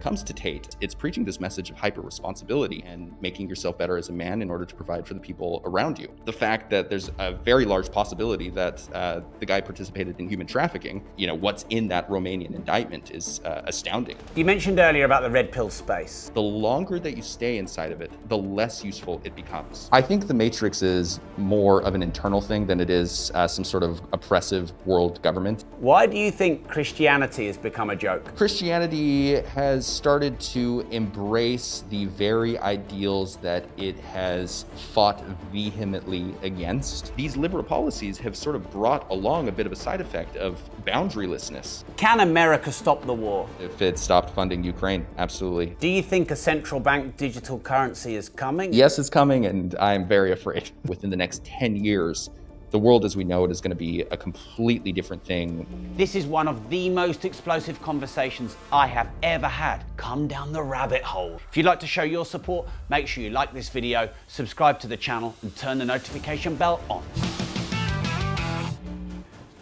it comes to Tate, it's preaching this message of hyper responsibility and making yourself better as a man in order to provide for the people around you. The fact that there's a very large possibility that uh, the guy participated in human trafficking, you know, what's in that Romanian indictment is uh, astounding. You mentioned earlier about the red pill space. The longer that you stay inside of it, the less useful it becomes. I think the Matrix is more of an internal thing than it is uh, some sort of oppressive world government. Why do you think Christianity has become a joke? Christianity has started to embrace the very ideals that it has fought vehemently against. These liberal policies have sort of brought along a bit of a side effect of boundarylessness. Can America stop the war? If it stopped funding Ukraine, absolutely. Do you think a central bank digital currency is coming? Yes, it's coming, and I'm very afraid. Within the next 10 years, the world as we know it is going to be a completely different thing. This is one of the most explosive conversations I have ever had. Come down the rabbit hole. If you'd like to show your support, make sure you like this video, subscribe to the channel, and turn the notification bell on.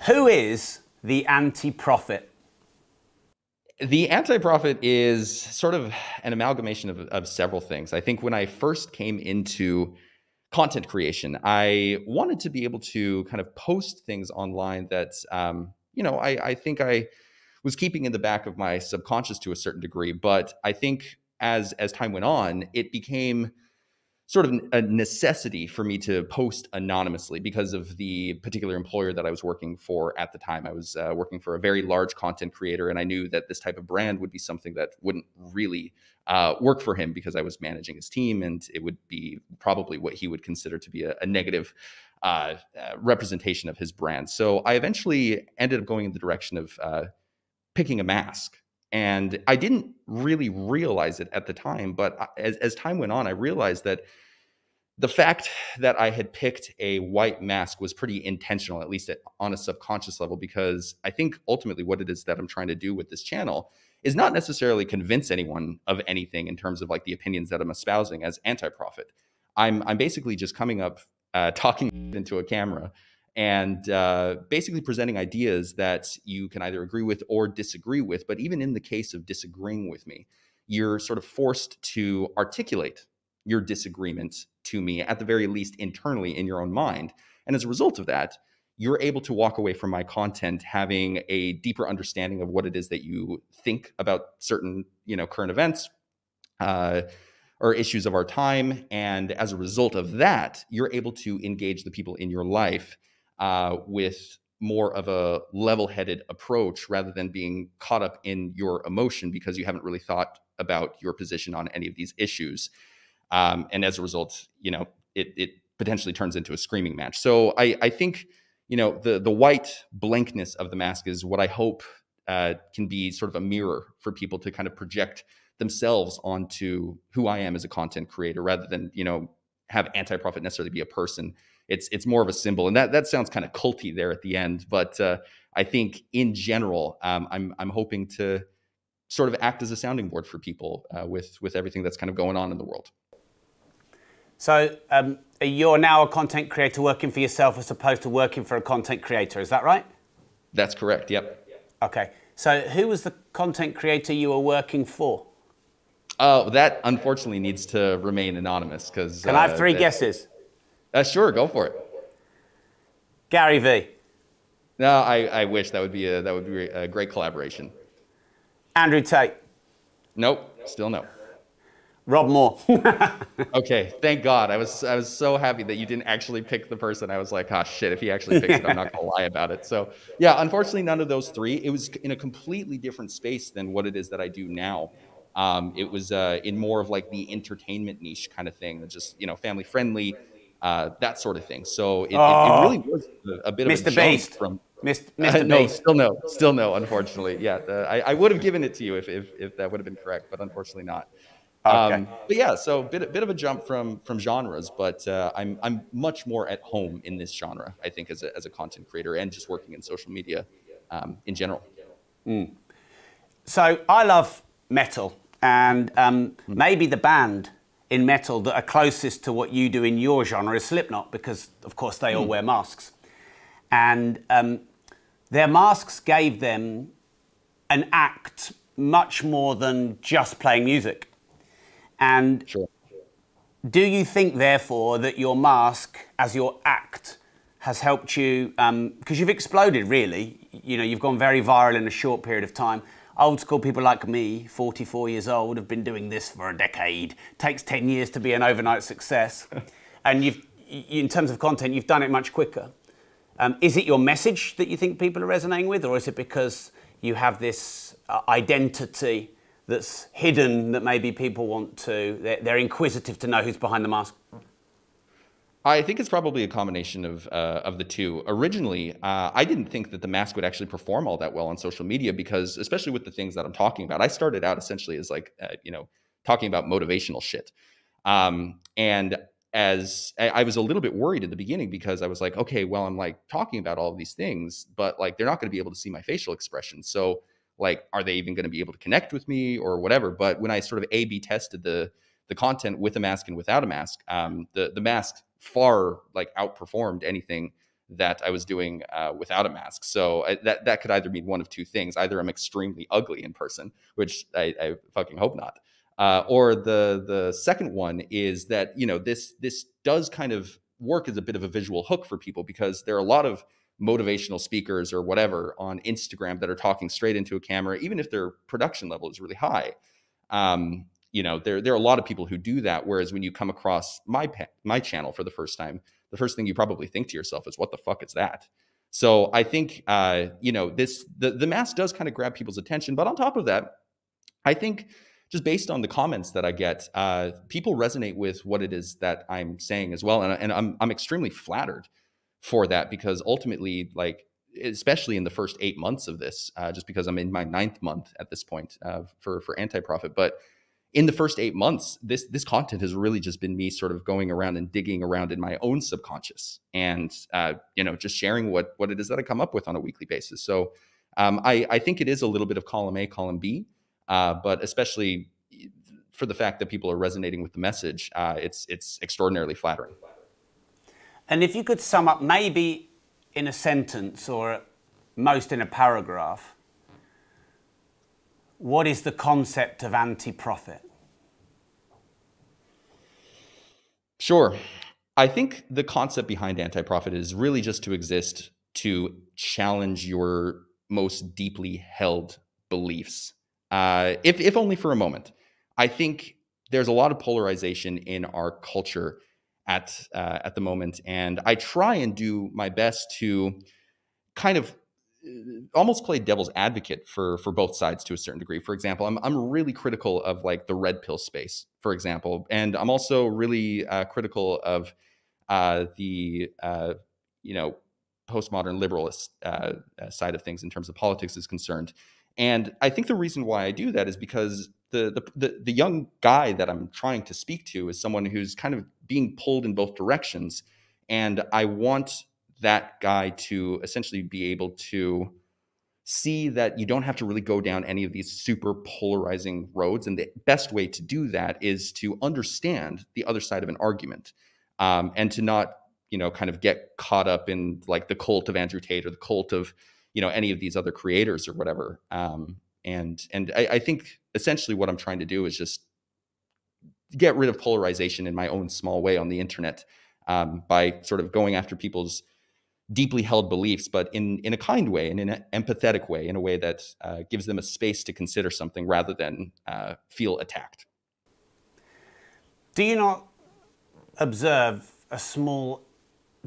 Who is the anti-prophet? The anti-prophet is sort of an amalgamation of, of several things. I think when I first came into content creation. I wanted to be able to kind of post things online that, um, you know, I, I think I was keeping in the back of my subconscious to a certain degree. But I think as as time went on, it became sort of a necessity for me to post anonymously because of the particular employer that I was working for at the time. I was uh, working for a very large content creator, and I knew that this type of brand would be something that wouldn't really uh, work for him because I was managing his team, and it would be probably what he would consider to be a, a negative uh, uh representation of his brand. So I eventually ended up going in the direction of uh, picking a mask. And I didn't really realize it at the time, but as, as time went on, I realized that the fact that I had picked a white mask was pretty intentional, at least at, on a subconscious level, because I think ultimately what it is that I'm trying to do with this channel is not necessarily convince anyone of anything in terms of like the opinions that I'm espousing as anti-prophet. I'm I'm basically just coming up, uh, talking into a camera, and uh, basically presenting ideas that you can either agree with or disagree with. But even in the case of disagreeing with me, you're sort of forced to articulate your disagreements to me, at the very least internally in your own mind. And as a result of that, you're able to walk away from my content having a deeper understanding of what it is that you think about certain, you know, current events uh, or issues of our time. And as a result of that, you're able to engage the people in your life uh, with more of a level-headed approach rather than being caught up in your emotion because you haven't really thought about your position on any of these issues. Um, and as a result, you know, it, it potentially turns into a screaming match. So I, I think, you know, the, the white blankness of the mask is what I hope uh, can be sort of a mirror for people to kind of project themselves onto who I am as a content creator rather than, you know, have anti-prophet necessarily be a person. It's, it's more of a symbol. And that, that sounds kind of culty there at the end. But uh, I think in general, um, I'm, I'm hoping to sort of act as a sounding board for people uh, with, with everything that's kind of going on in the world. So um, you're now a content creator working for yourself as opposed to working for a content creator, is that right? That's correct, yep. Okay. So who was the content creator you were working for? Oh, that unfortunately needs to remain anonymous because. Can uh, I have uh, three guesses? Uh, sure, go for it. Gary V. No, I, I wish that would be a that would be a great collaboration. Andrew Tate. Nope, still no. Rob Moore. okay, thank God. I was I was so happy that you didn't actually pick the person. I was like, ah, oh, shit. If he actually picks it, I'm not gonna lie about it. So yeah, unfortunately, none of those three. It was in a completely different space than what it is that I do now. Um, it was uh, in more of like the entertainment niche kind of thing, just you know, family friendly, uh, that sort of thing. So it, oh, it, it really was a, a bit Mr. of a Beast. from. Mr. Mr. Uh, no, still no, still no. Unfortunately, yeah, I, I would have given it to you if, if, if that would have been correct, but unfortunately not. Okay. Um, but yeah, so bit a bit of a jump from from genres, but uh, I'm I'm much more at home in this genre. I think as a as a content creator and just working in social media um, in general. Mm. So I love metal, and um, mm. maybe the band in metal that are closest to what you do in your genre is Slipknot, because of course they mm. all wear masks, and um, their masks gave them an act much more than just playing music. And sure. do you think, therefore, that your mask as your act has helped you? Because um, you've exploded, really. You know, you've gone very viral in a short period of time. Old school people like me, 44 years old, have been doing this for a decade. Takes 10 years to be an overnight success, and you've, in terms of content, you've done it much quicker. Um, is it your message that you think people are resonating with, or is it because you have this uh, identity that's hidden that maybe people want to, they're, they're, inquisitive to know who's behind the mask? I think it's probably a combination of uh, of the two. Originally, uh, I didn't think that the mask would actually perform all that well on social media because, especially with the things that I'm talking about, I started out essentially as like uh, you know talking about motivational shit, um, and as I was a little bit worried at the beginning because I was like, okay, well, I'm like talking about all of these things, but like they're not going to be able to see my facial expression. So like, are they even going to be able to connect with me or whatever? But when I sort of A/B tested the the content with a mask and without a mask, um, the the mask far like outperformed anything that I was doing uh, without a mask. So I, that that could either mean one of two things: either I'm extremely ugly in person, which I, I fucking hope not, uh, or the the second one is that you know this this does kind of work as a bit of a visual hook for people because there are a lot of motivational speakers or whatever on Instagram that are talking straight into a camera, even if their production level is really high. Um, you know, there there are a lot of people who do that. Whereas when you come across my my channel for the first time, the first thing you probably think to yourself is, "What the fuck is that?" So I think uh, you know this the the mask does kind of grab people's attention, but on top of that, I think just based on the comments that I get, uh, people resonate with what it is that I'm saying as well, and, and I'm I'm extremely flattered for that because ultimately, like especially in the first eight months of this, uh, just because I'm in my ninth month at this point uh, for for anti prophet, but in the first eight months, this this content has really just been me sort of going around and digging around in my own subconscious, and uh, you know, just sharing what what it is that I come up with on a weekly basis. So um, I I think it is a little bit of column A, column B uh, but especially for the fact that people are resonating with the message, uh, it's it's extraordinarily flattering. And if you could sum up, maybe in a sentence or most in a paragraph, what is the concept of anti-prophet? Sure. I think the concept behind anti-prophet is really just to exist to challenge your most deeply held beliefs uh, if if only for a moment. I think there's a lot of polarization in our culture at uh, at the moment, and I try and do my best to kind of almost play devil's advocate for for both sides to a certain degree. For example, I'm I'm really critical of like the red pill space, for example, and I'm also really uh, critical of uh, the uh, you know postmodern liberalist uh, uh, side of things in terms of politics is concerned. And I think the reason why I do that is because the, the, the the young guy that I'm trying to speak to is someone who's kind of being pulled in both directions, and I want that guy to essentially be able to see that you don't have to really go down any of these super polarizing roads, and the best way to do that is to understand the other side of an argument, um, and to not you know kind of get caught up in like the cult of Andrew Tate or the cult of you know any of these other creators or whatever. Um, and and I, I, think essentially what i'm trying to do is just get rid of polarization in my own small way on the internet um, by sort of going after people's deeply held beliefs but in in a kind way and in an empathetic way in a way that uh, gives them a space to consider something rather than uh, feel attacked do you not observe a small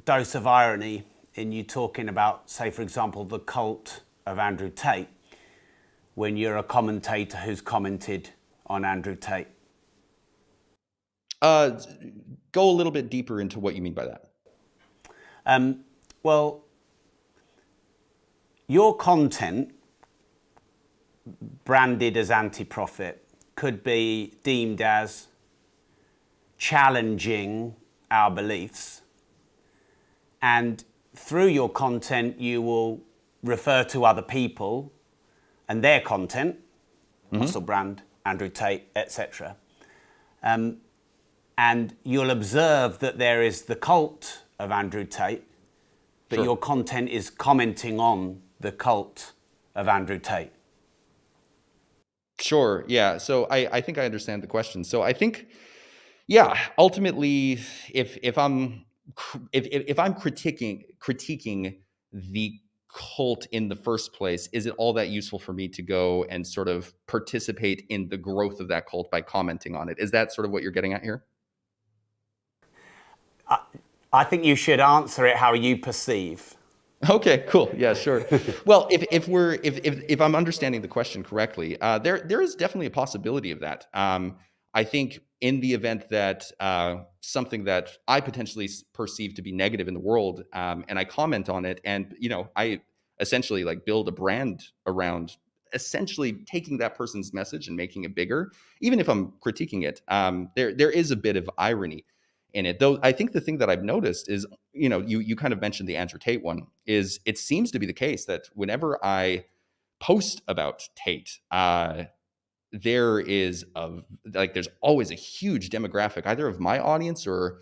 dose of irony in you talking about, say, for example, the cult of Andrew Tate, when you're a commentator who's commented on Andrew Tate? Uh, go a little bit deeper into what you mean by that. Um, well, your content branded as anti prophet could be deemed as challenging our beliefs. And through your content, you will refer to other people and their content, mm-hmm. Russell Brand, Andrew Tate, etc. Um, and you'll observe that there is the cult of Andrew Tate, but sure. your content is commenting on the cult of Andrew Tate. Sure. Yeah. So I, I think I understand the question. So I think, yeah, ultimately, if if I'm if if, if I'm critiquing critiquing the cult in the first place, is it all that useful for me to go and sort of participate in the growth of that cult by commenting on it? Is that sort of what you're getting at here? I, I think you should answer it how you perceive. Okay, cool. Yeah, sure. well, if, if we're if, if if I'm understanding the question correctly, uh, there there is definitely a possibility of that. Um, I think in the event that uh, something that I potentially perceive to be negative in the world, um, and I comment on it, and you know, I essentially like build a brand around essentially taking that person's message and making it bigger, even if I'm critiquing it. Um, there there is a bit of irony in it. Though I think the thing that I've noticed is, you know, you you kind of mentioned the Andrew Tate one, is it seems to be the case that whenever I post about Tate, uh, there is a like there's always a huge demographic either of my audience or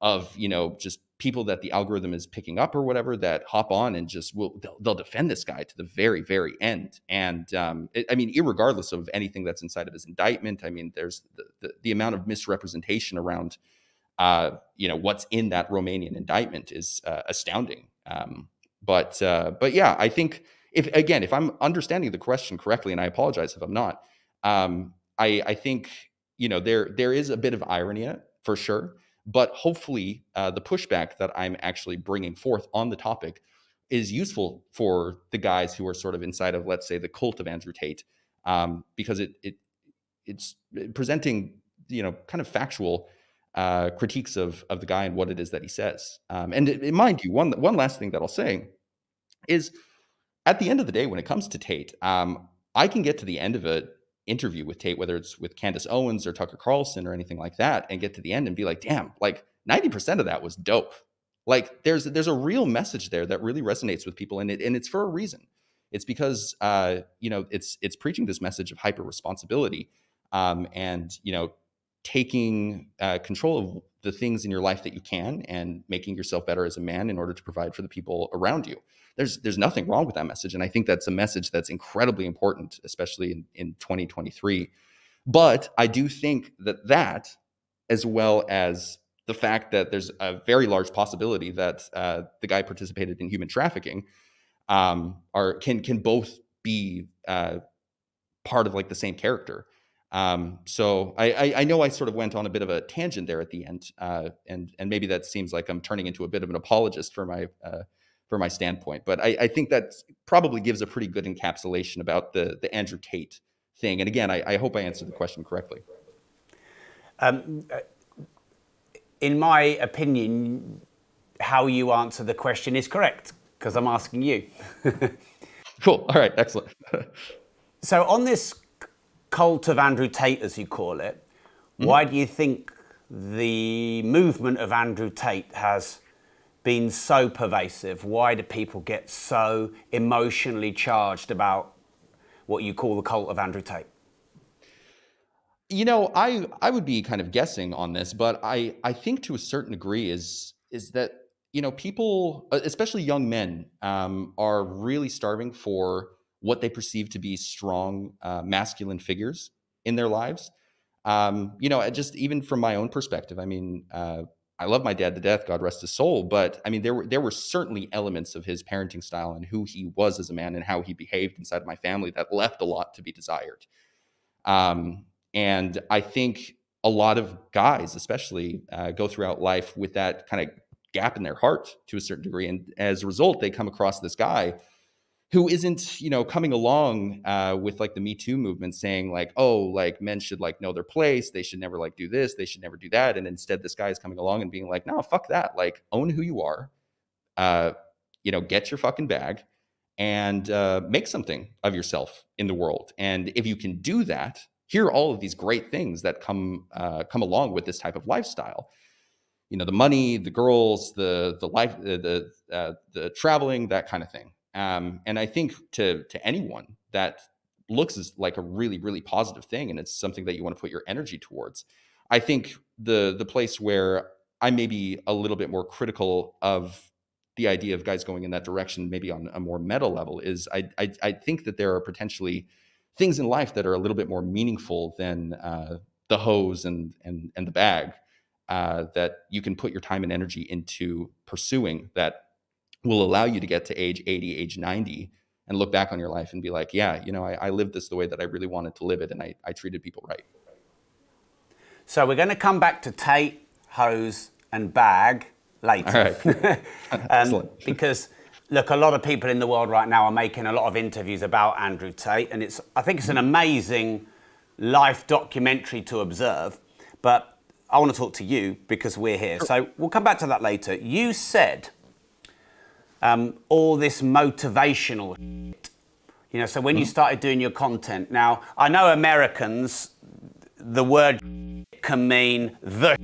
of you know just people that the algorithm is picking up or whatever that hop on and just will they'll, they'll defend this guy to the very very end and um, it, i mean regardless of anything that's inside of his indictment i mean there's the, the, the amount of misrepresentation around uh, you know what's in that romanian indictment is uh, astounding. Um, but uh, but yeah i think if again if i'm understanding the question correctly and i apologize if i'm not um, I, I think you know there there is a bit of irony in it for sure, but hopefully uh, the pushback that I'm actually bringing forth on the topic is useful for the guys who are sort of inside of let's say the cult of Andrew Tate, um, because it it it's presenting you know kind of factual uh, critiques of of the guy and what it is that he says. Um, and it, mind you, one one last thing that I'll say is at the end of the day, when it comes to Tate, um, I can get to the end of it interview with Tate, whether it's with Candace Owens or Tucker Carlson or anything like that, and get to the end and be like, damn, like 90% of that was dope. Like there's there's a real message there that really resonates with people, and it and it's for a reason. It's because uh, you know it's it's preaching this message of hyper responsibility, um, and you know taking uh, control of the things in your life that you can and making yourself better as a man in order to provide for the people around you. There's there's nothing wrong with that message and i think that's a message that's incredibly important especially in, in 2023 but i do think that that as well as the fact that there's a very large possibility that uh, the guy participated in human trafficking um, are can can both be uh, part of like the same character um, so I, I, I, know I sort of went on a bit of a tangent there at the end, uh, and and maybe that seems like I'm turning into a bit of an apologist for my uh, for my standpoint. But I, I, think that probably gives a pretty good encapsulation about the the Andrew Tate thing. And again, I, I hope I answered the question correctly. Um, uh, in my opinion, how you answer the question is correct because I'm asking you. cool. All right. Excellent. so on this cult of Andrew Tate, as you call it, mm-hmm. why do you think the movement of Andrew Tate has been so pervasive? Why do people get so emotionally charged about what you call the cult of Andrew Tate? You know, I I would be kind of guessing on this, but I I think to a certain degree is is that you know people, especially young men, um, are really starving for what they perceive to be strong uh, masculine figures in their lives. Um, you know, just even from my own perspective, I mean, uh, I love my dad to death, God rest his soul. But I mean, there were there were certainly elements of his parenting style and who he was as a man and how he behaved inside of my family that left a lot to be desired. Um, and I think a lot of guys, especially, uh, go throughout life with that kind of gap in their heart to a certain degree, and as a result, they come across this guy who isn't you know coming along uh, with like the me too movement saying like oh like men should like know their place. They should never like do this. They should never do that. And instead this guy is coming along and being like no fuck that. Like own who you are. Uh, you know get your fucking bag and uh, make something of yourself in the world. And if you can do that here are all of these great things that come uh, come along with this type of lifestyle. You know the money the girls the the life the the, uh, the traveling that kind of thing um, and I think to to anyone that looks as like a really really positive thing, and it's something that you want to put your energy towards. I think the the place where I may be a little bit more critical of the idea of guys going in that direction, maybe on a more meta level, is I I, I think that there are potentially things in life that are a little bit more meaningful than uh, the hoes and and and the bag uh, that you can put your time and energy into pursuing that will allow you to get to age 80 age 90 and look back on your life and be like yeah you know i, I lived this the way that i really wanted to live it and I, I treated people right. So we're going to come back to tate hoes and bag later. Um, because look a lot of people in the world right now are making a lot of interviews about andrew tate and it's i think it's an amazing life documentary to observe but I want to talk to you because we're here. So we'll come back to that later. You said um, all this motivational shit. You know, so when mm. you hmm? started doing your content, now I know Americans, the word can mean the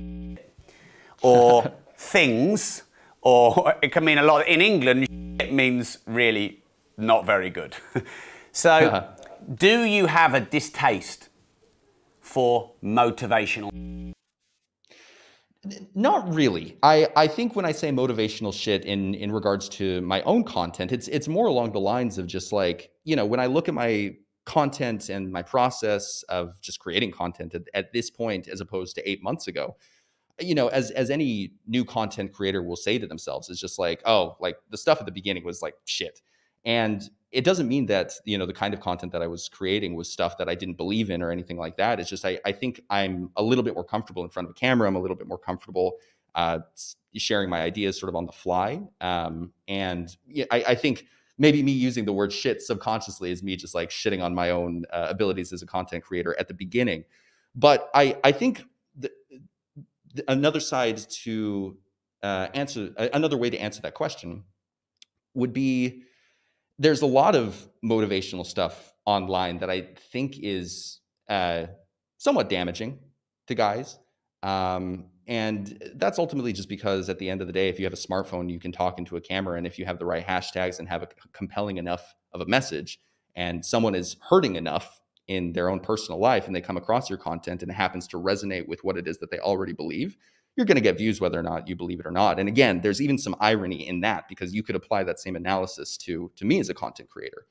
or things, or it can mean a lot. In England, it means really not very good. so, do you have a distaste for motivational? Not really. I, I think when I say motivational shit in in regards to my own content, it's it's more along the lines of just like, you know, when I look at my content and my process of just creating content at, at this point as opposed to 8 months ago, you know, as as any new content creator will say to themselves, it's just like, oh, like the stuff at the beginning was like shit. And it doesn't mean that you know the kind of content that I was creating was stuff that I didn't believe in or anything like that. It's just I, I think I'm a little bit more comfortable in front of a camera. I'm a little bit more comfortable uh, sharing my ideas sort of on the fly. Um, and I, I, think maybe me using the word shit subconsciously is me just like shitting on my own uh, abilities as a content creator at the beginning. But I I think the, the, another side to uh, answer another way to answer that question would be there's a lot of motivational stuff online that I think is uh, somewhat damaging to guys. Um, and that's ultimately just because at the end of the day, if you have a smartphone, you can talk into a camera. And if you have the right hashtags and have a compelling enough of a message, and someone is hurting enough in their own personal life and they come across your content and it happens to resonate with what it is that they already believe, you're going to get views whether or not you believe it or not. And again, there's even some irony in that because you could apply that same analysis to to me as a content creator.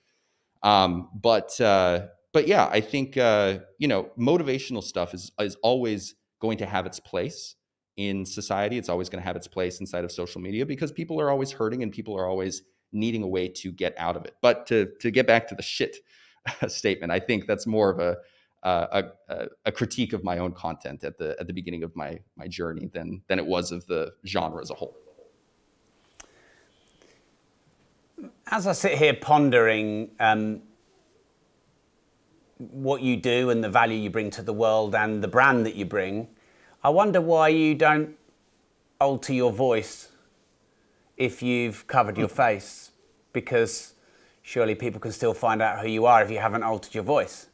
Um, but uh, but yeah, I think uh, you know motivational stuff is is always going to have its place in society. It's always going to have its place inside of social media because people are always hurting and people are always needing a way to get out of it. But to to get back to the shit statement, I think that's more of a a, a, critique of my own content at the at the beginning of my my journey than than it was of the genre as a whole. As I sit here pondering um, what you do and the value you bring to the world and the brand that you bring, I wonder why you don't alter your voice if you've covered your face, because surely people can still find out who you are if you haven't altered your voice.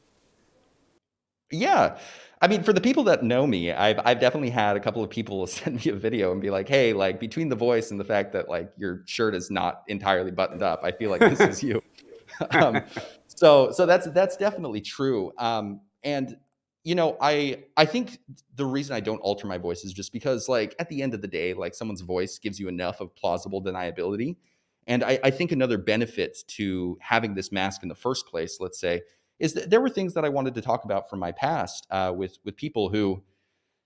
Yeah. I mean, for the people that know me, I've I've definitely had a couple of people send me a video and be like, "Hey, like between the voice and the fact that like your shirt is not entirely buttoned up, I feel like this is you." um, so so that's that's definitely true. Um, and you know, I I think the reason I don't alter my voice is just because like at the end of the day, like someone's voice gives you enough of plausible deniability. And I, I think another benefit to having this mask in the first place, let's say, is that there were things that I wanted to talk about from my past uh, with with people who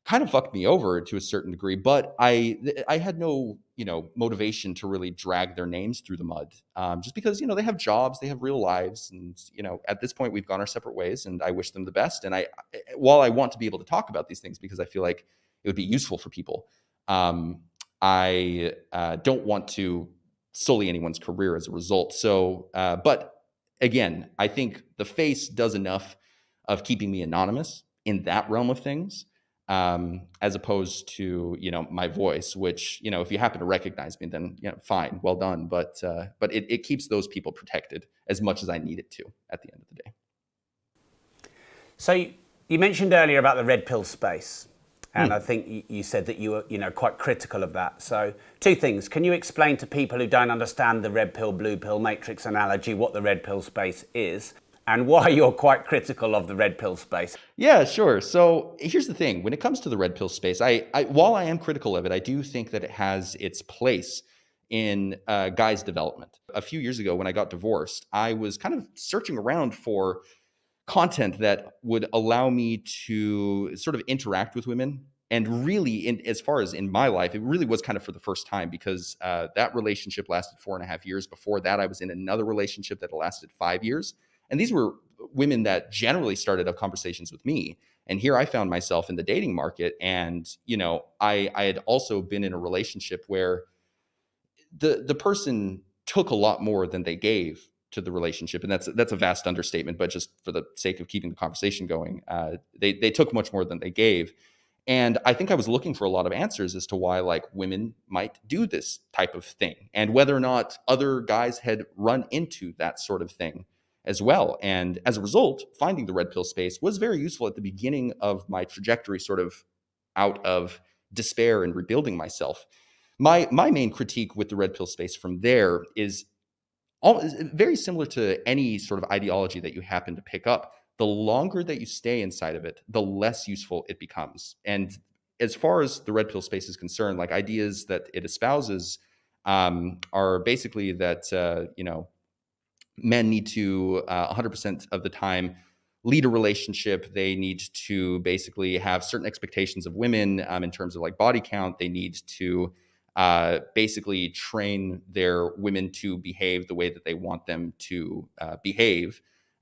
kind of fucked me over to a certain degree, but I I had no you know motivation to really drag their names through the mud, um, just because you know they have jobs, they have real lives, and you know at this point we've gone our separate ways, and I wish them the best. And I while I want to be able to talk about these things because I feel like it would be useful for people, um, I uh, don't want to sully anyone's career as a result. So, uh, but again, I think the face does enough of keeping me anonymous in that realm of things, um, as opposed to you know my voice, which you know if you happen to recognize me, then you know fine, well done. But uh, but it, it keeps those people protected as much as I need it to at the end of the day. So you mentioned earlier about the red pill space. And mm. I think you said that you were, you know, quite critical of that. So, two things. Can you explain to people who don't understand the red pill, blue pill matrix analogy what the red pill space is and why you're quite critical of the red pill space? Yeah, sure. So, here's the thing. When it comes to the red pill space, I, I while I am critical of it, I do think that it has its place in uh, guys' development. A few years ago, when I got divorced, I was kind of searching around for content that would allow me to sort of interact with women. And really in, as far as in my life it really was kind of for the first time because uh, that relationship lasted four and a half years. Before that i was in another relationship that lasted five years. And these were women that generally started up conversations with me. And here i found myself in the dating market. And you know i i had also been in a relationship where the the person took a lot more than they gave to the relationship, and that's that's a vast understatement. But just for the sake of keeping the conversation going, uh, they they took much more than they gave, and I think I was looking for a lot of answers as to why like women might do this type of thing, and whether or not other guys had run into that sort of thing as well. And as a result, finding the red pill space was very useful at the beginning of my trajectory, sort of out of despair and rebuilding myself. My my main critique with the red pill space from there is all, very similar to any sort of ideology that you happen to pick up. The longer that you stay inside of it, the less useful it becomes. And as far as the red pill space is concerned, like ideas that it espouses um, are basically that uh, you know men need to uh, 100% of the time lead a relationship. They need to basically have certain expectations of women um, in terms of like body count. They need to uh, basically train their women to behave the way that they want them to uh, behave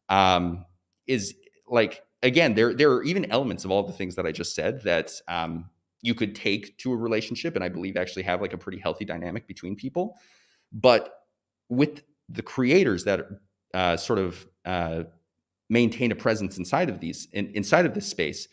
um, is like again there there are even elements of all the things that I just said that um, you could take to a relationship and I believe actually have like a pretty healthy dynamic between people. But with the creators that uh, sort of uh, maintain a presence inside of these in, inside of this space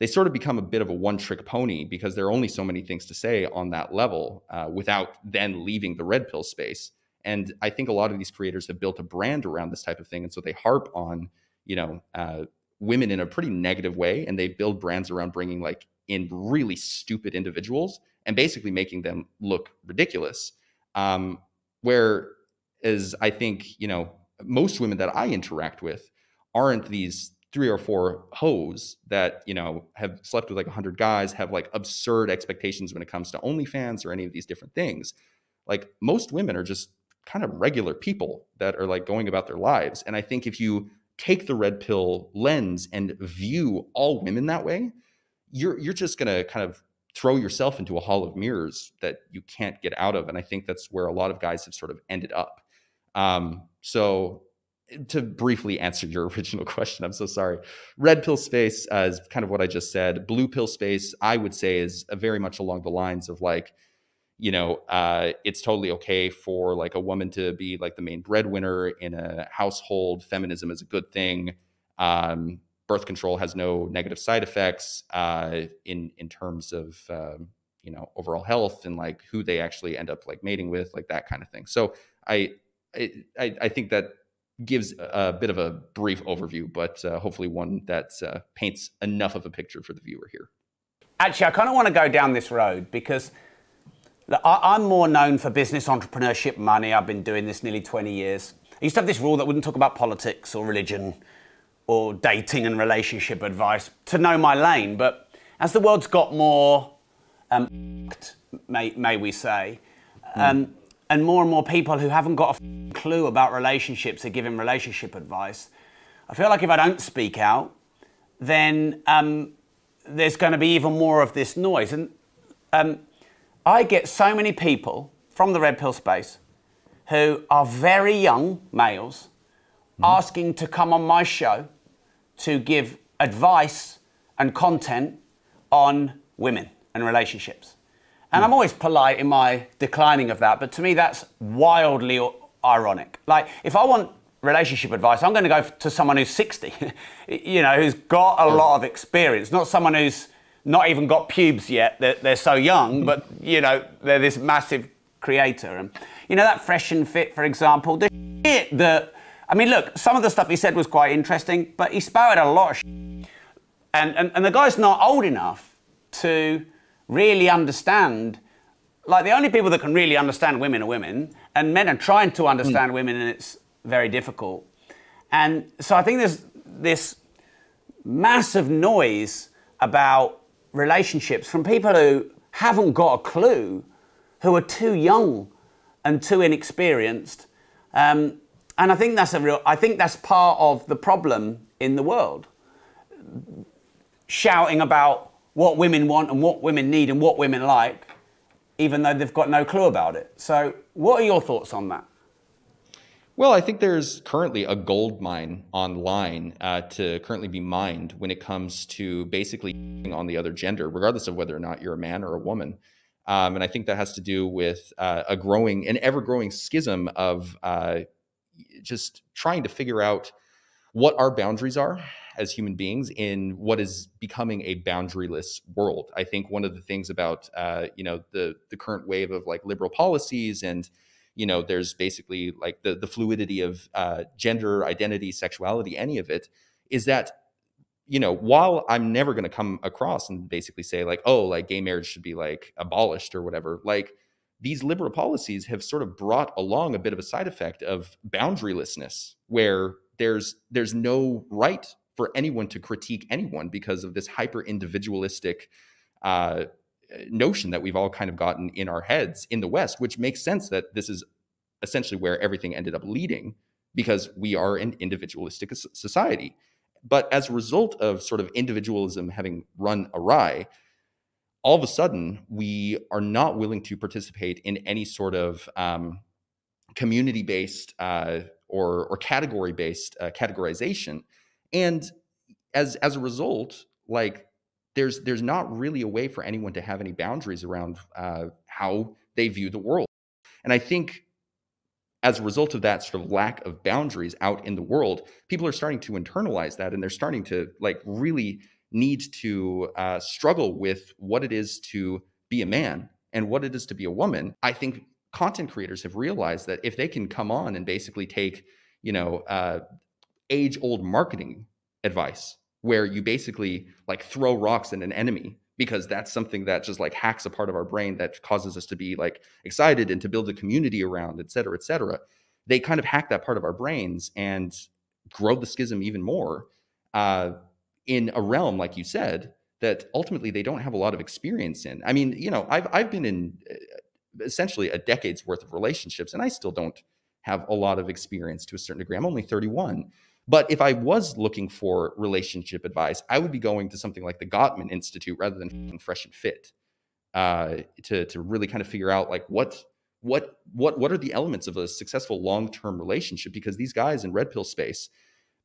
they sort of become a bit of a one trick pony because there are only so many things to say on that level uh, without then leaving the red pill space. And I think a lot of these creators have built a brand around this type of thing. And so they harp on, you know, uh, women in a pretty negative way. And they build brands around bringing like in really stupid individuals and basically making them look ridiculous. Um, whereas I think, you know, most women that I interact with aren't these three or four hoes that you know have slept with like 100 guys have like absurd expectations when it comes to OnlyFans or any of these different things. Like most women are just kind of regular people that are like going about their lives. And I think if you take the red pill lens and view all women that way, you're you're just gonna kind of throw yourself into a hall of mirrors that you can't get out of. And I think that's where a lot of guys have sort of ended up. Um, so to briefly answer your original question, I'm so sorry. Red pill space uh, is kind of what I just said. Blue pill space, I would say, is very much along the lines of like, you know, uh, it's totally okay for like a woman to be like the main breadwinner in a household. Feminism is a good thing. Um, birth control has no negative side effects uh, in in terms of um, you know overall health and like who they actually end up like mating with, like that kind of thing. So I I, I think that gives a bit of a brief overview, but uh, hopefully one that uh, paints enough of a picture for the viewer here. Actually, I kind of want to go down this road because I'm more known for business, entrepreneurship, money. I've been doing this nearly 20 years. I used to have this rule that wouldn't talk about politics or religion or dating and relationship advice to know my lane. But as the world's got more, um, may, may we say, mm. And more and more people who haven't got a clue about relationships are giving relationship advice. I feel like if I don't speak out, then um, there's going to be even more of this noise. And um, I get so many people from the red pill space who are very young males mm. asking to come on my show to give advice and content on women and relationships. And I'm always polite in my declining of that, but to me, that's wildly ironic. Like, if I want relationship advice, I'm going to go to someone who's 60, you know, who's got a lot of experience, not someone who's not even got pubes yet. They're, they're so young, mm. but, you know, they're this massive creator. And, you know, that fresh and fit, for example, the shit that, I mean, look, some of the stuff he said was quite interesting, but he spouted a lot of shit. And, and, and the guy's not old enough to really understand like the only people that can really understand women are women and men are trying to understand mm. women and it's very difficult. And so i think there's this massive noise about relationships from people who haven't got a clue who are too young and too inexperienced. Um, and i think that's a real i think that's part of the problem in the world, shouting about what women want and what women need and what women like, even though they've got no clue about it. So, what are your thoughts on that? Well, I think there's currently a gold mine online uh, to currently be mined when it comes to basically on the other gender, regardless of whether or not you're a man or a woman. Um, and I think that has to do with uh, a growing, an ever growing schism of uh, just trying to figure out what our boundaries are as human beings in what is becoming a boundaryless world. I think one of the things about uh, you know the the current wave of like liberal policies and you know there's basically like the the fluidity of uh, gender identity, sexuality, any of it is that you know, while I'm never going to come across and basically say like, oh, like gay marriage should be like abolished or whatever, like these liberal policies have sort of brought along a bit of a side effect of boundarylessness, where there's there's no right for anyone to critique anyone because of this hyper individualistic uh, notion that we've all kind of gotten in our heads in the West, which makes sense that this is essentially where everything ended up leading because we are an individualistic society. But as a result of sort of individualism having run awry, all of a sudden we are not willing to participate in any sort of um, community based uh, or, or category based uh, categorization. And as, as a result, like there's, there's not really a way for anyone to have any boundaries around uh, how they view the world. And I think as a result of that sort of lack of boundaries out in the world, people are starting to internalize that and they're starting to like really need to uh, struggle with what it is to be a man and what it is to be a woman. I think content creators have realized that if they can come on and basically take, you know, uh, age old marketing advice where you basically like throw rocks at an enemy because that's something that just like hacks a part of our brain that causes us to be like excited and to build a community around, et cetera, et cetera. They kind of hack that part of our brains and grow the schism even more uh, in a realm, like you said, that ultimately they don't have a lot of experience in. I mean, you know, I've I've been in uh, essentially a decade's worth of relationships, and I still don't have a lot of experience to a certain degree. I'm only 31. But if I was looking for relationship advice, I would be going to something like the Gottman Institute rather than Fresh and Fit uh, to to really kind of figure out like what what what what are the elements of a successful long term relationship? Because these guys in red pill space,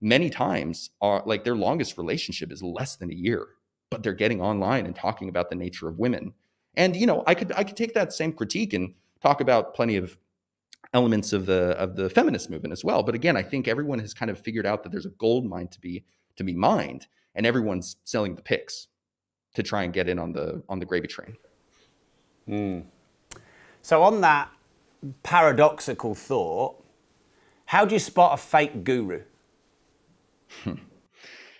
many times are like their longest relationship is less than a year, but they're getting online and talking about the nature of women. And you know, I could I could take that same critique and talk about plenty of elements of the of the feminist movement as well. But again, I think everyone has kind of figured out that there's a gold mine to be to be mined, and everyone's selling the picks to try and get in on the on the gravy train. Mm. So on that paradoxical thought, how do you spot a fake guru?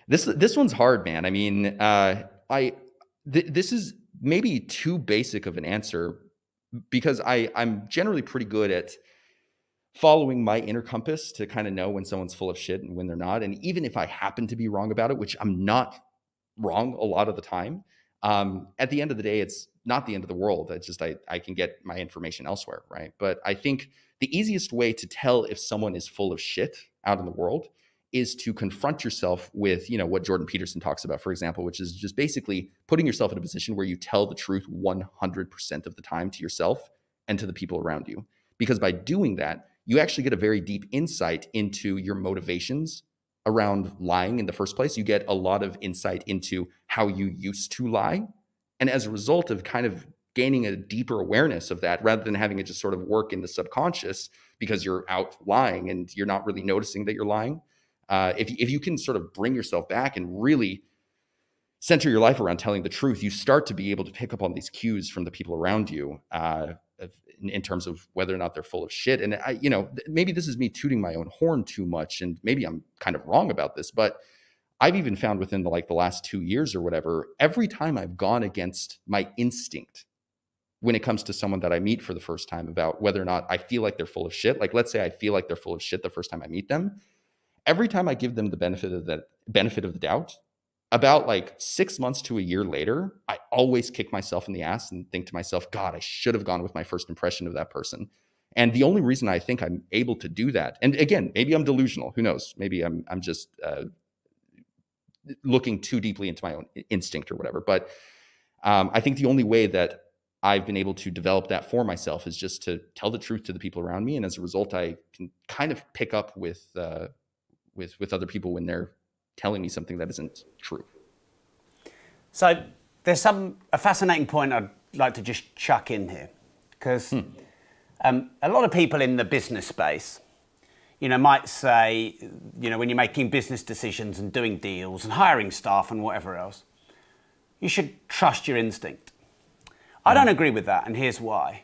this this one's hard, man. I mean, uh, I th- this is maybe too basic of an answer because I I'm generally pretty good at following my inner compass to kind of know when someone's full of shit and when they're not. And even if I happen to be wrong about it, which I'm not wrong a lot of the time, um, at the end of the day, it's not the end of the world. It's just I, I can get my information elsewhere, right? But I think the easiest way to tell if someone is full of shit out in the world is to confront yourself with, you know, what Jordan Peterson talks about, for example, which is just basically putting yourself in a position where you tell the truth 100% of the time to yourself and to the people around you. Because by doing that, you actually get a very deep insight into your motivations around lying in the first place. You get a lot of insight into how you used to lie. And as a result of kind of gaining a deeper awareness of that rather than having it just sort of work in the subconscious because you're out lying and you're not really noticing that you're lying. Uh, if, if you can sort of bring yourself back and really center your life around telling the truth, you start to be able to pick up on these cues from the people around you. Uh, in, in, terms of whether or not they're full of shit. And I, you know, maybe this is me tooting my own horn too much, and maybe I'm kind of wrong about this, but I've even found within the like the last two years or whatever, every time I've gone against my instinct when it comes to someone that I meet for the first time about whether or not I feel like they're full of shit. Like let's say I feel like they're full of shit the first time I meet them. Every time I give them the benefit of that benefit of the doubt, about like six months to a year later, I always kick myself in the ass and think to myself, God, I should have gone with my first impression of that person. And the only reason I think I'm able to do that, and again, maybe I'm delusional. Who knows? Maybe I'm I'm just uh, looking too deeply into my own instinct or whatever. But um, I think the only way that I've been able to develop that for myself is just to tell the truth to the people around me, and as a result, I can kind of pick up with uh, with with other people when they're telling me something that isn't true. So there's some a fascinating point I'd like to just chuck in here because hmm. um, a lot of people in the business space, you know, might say, you know, when you're making business decisions and doing deals and hiring staff and whatever else, you should trust your instinct. I don't hmm. agree with that, and here's why.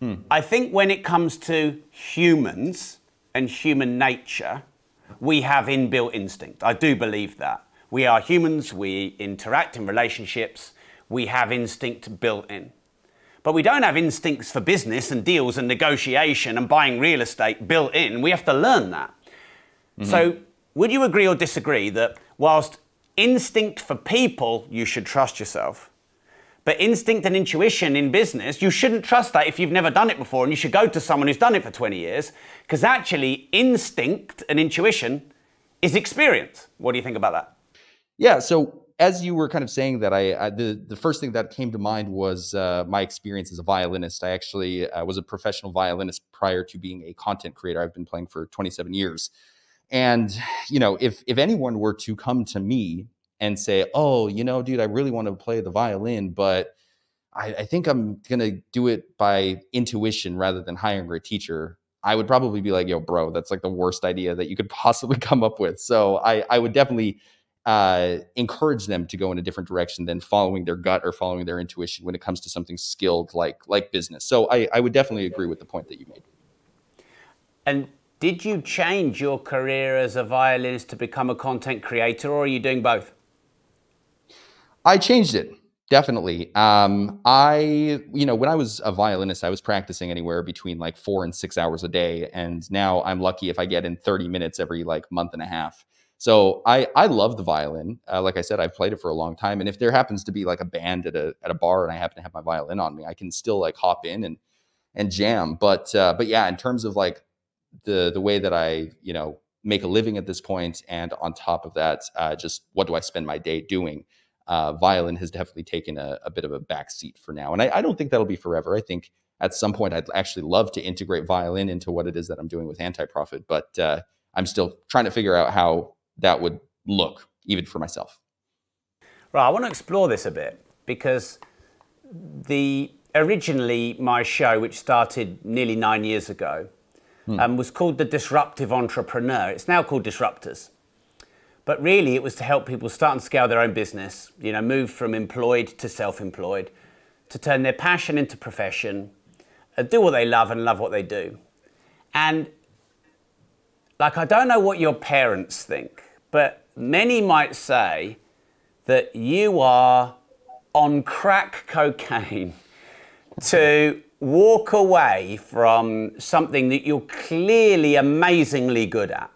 Hmm. I think when it comes to humans and human nature, we have inbuilt instinct. I do believe that. We are humans, we interact in relationships, we have instinct built in. But we don't have instincts for business and deals and negotiation and buying real estate built in. We have to learn that. Mm-hmm. So, would you agree or disagree that whilst instinct for people, you should trust yourself, but instinct and intuition in business, you shouldn't trust that if you've never done it before and you should go to someone who's done it for 20 years because actually instinct and intuition is experience. What do you think about that? Yeah, so as you were kind of saying that, I, I the the first thing that came to mind was uh, my experience as a violinist. I actually uh, was a professional violinist prior to being a content creator. I've been playing for 27 years, and you know, if if anyone were to come to me and say, "Oh, you know, dude, I really want to play the violin, but I, I think I'm gonna do it by intuition rather than hiring a teacher," I would probably be like, "Yo, bro, that's like the worst idea that you could possibly come up with." So I I would definitely uh, encourage them to go in a different direction than following their gut or following their intuition when it comes to something skilled like like business. So I, I would definitely agree with the point that you made. And did you change your career as a violinist to become a content creator, or are you doing both? I changed it definitely. Um, I, you know, when I was a violinist, I was practicing anywhere between like four and six hours a day, and now I'm lucky if I get in 30 minutes every like month and a half. So I I love the violin. Uh, like I said, I've played it for a long time, and if there happens to be like a band at a at a bar and I happen to have my violin on me, I can still like hop in and and jam. But uh, but yeah, in terms of like the the way that I you know make a living at this point, and on top of that, uh, just what do I spend my day doing? Uh, violin has definitely taken a, a, bit of a back seat for now, and I, I don't think that'll be forever. I think at some point I'd actually love to integrate violin into what it is that I'm doing with Anti Prophet, but uh, I'm still trying to figure out how that would look, even for myself. Right, I want to explore this a bit because the originally my show, which started nearly nine years ago, hmm. um, was called The Disruptive Entrepreneur. It's now called Disruptors. But really, it was to help people start and scale their own business, you know, move from employed to self employed, to turn their passion into profession, uh, do what they love and love what they do. And like, I don't know what your parents think, but many might say that you are on crack cocaine to walk away from something that you're clearly amazingly good at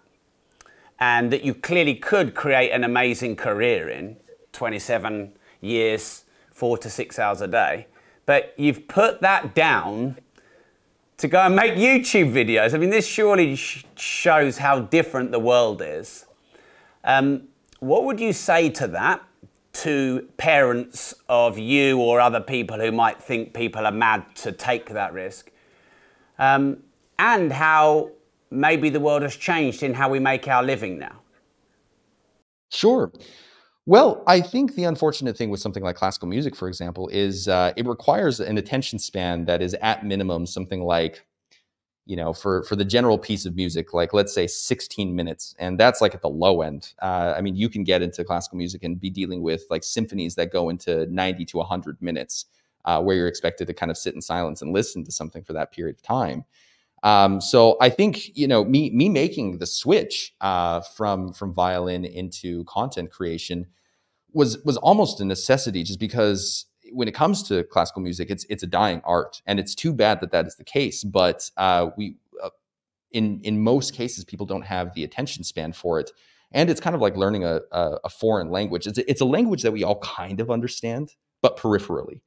and that you clearly could create an amazing career in 27 years, four to six hours a day. But you've put that down to go and make YouTube videos. I mean, this surely sh- shows how different the world is. Um, what would you say to that to parents of you or other people who might think people are mad to take that risk? Um, and how maybe the world has changed in how we make our living now? Sure. Well, I think the unfortunate thing with something like classical music, for example, is uh, it requires an attention span that is at minimum something like you know, for for the general piece of music, like let's say 16 minutes, and that's like at the low end. Uh, I mean, you can get into classical music and be dealing with like symphonies that go into 90 to 100 minutes, uh, where you're expected to kind of sit in silence and listen to something for that period of time. Um, so I think you know me me making the switch uh, from from violin into content creation was was almost a necessity, just because when it comes to classical music, it's it's a dying art, and it's too bad that that is the case. But uh, we, uh, in in most cases, people don't have the attention span for it, and it's kind of like learning a a, a foreign language. It's a, it's a language that we all kind of understand, but peripherally.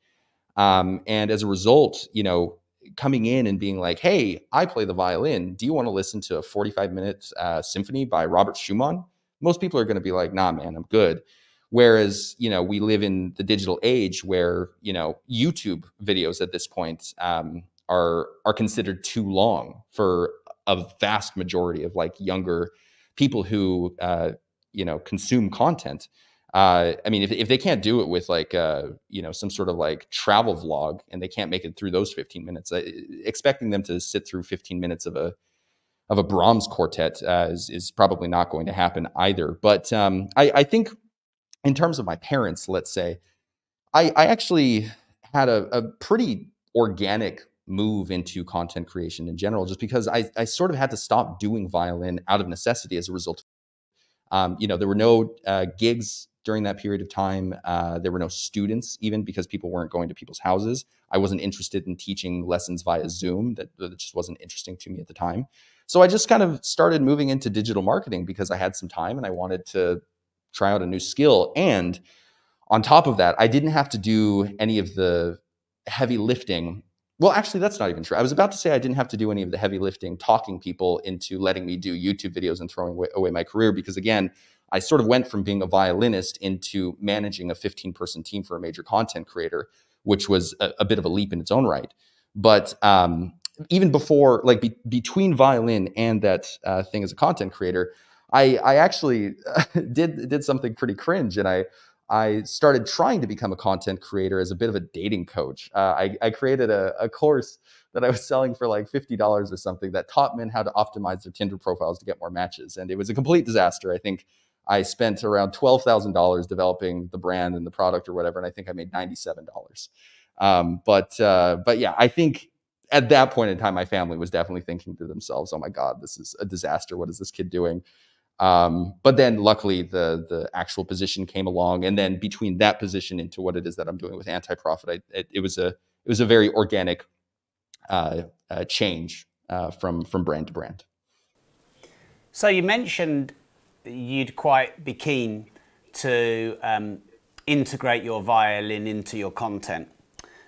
Um, and as a result, you know, coming in and being like, "Hey, I play the violin. Do you want to listen to a 45 minute uh, symphony by Robert Schumann?" most people are going to be like, nah, man, I'm good. Whereas, you know, we live in the digital age where, you know, YouTube videos at this point um, are are considered too long for a vast majority of like younger people who uh, you know consume content. Uh, I mean, if, if they can't do it with like uh, you know some sort of like travel vlog and they can't make it through those 15 minutes, uh, expecting them to sit through 15 minutes of a of a Brahms quartet uh, is, is probably not going to happen either. But um, I, I think in terms of my parents, let's say, I, I actually had a, a pretty organic move into content creation in general, just because I, I sort of had to stop doing violin out of necessity as a result. Um, you know, there were no uh, gigs during that period of time. Uh, there were no students, even because people weren't going to people's houses. I wasn't interested in teaching lessons via Zoom. That, that just wasn't interesting to me at the time. So I just kind of started moving into digital marketing because I had some time and I wanted to try out a new skill. And on top of that, I didn't have to do any of the heavy lifting. Well, actually, that's not even true. I was about to say I didn't have to do any of the heavy lifting, talking people into letting me do YouTube videos and throwing away, away my career. Because again, I sort of went from being a violinist into managing a 15 person team for a major content creator, which was a, a bit of a leap in its own right. But um, even before, like be, between violin and that uh, thing as a content creator, I I actually did did something pretty cringe, and I I started trying to become a content creator as a bit of a dating coach. Uh, I, I created a, a course that I was selling for like fifty dollars or something that taught men how to optimize their Tinder profiles to get more matches, and it was a complete disaster. I think I spent around twelve thousand dollars developing the brand and the product or whatever, and I think I made ninety seven dollars. Um, but uh, but yeah, I think at that point in time, my family was definitely thinking to themselves, "Oh my God, this is a disaster. What is this kid doing?" Um, but then luckily the the actual position came along, and then between that position into what it is that I'm doing with anti-prophet, I, it, it was a it was a very organic uh, uh, change uh, from from brand to brand. So you mentioned you'd quite be keen to um, integrate your violin into your content.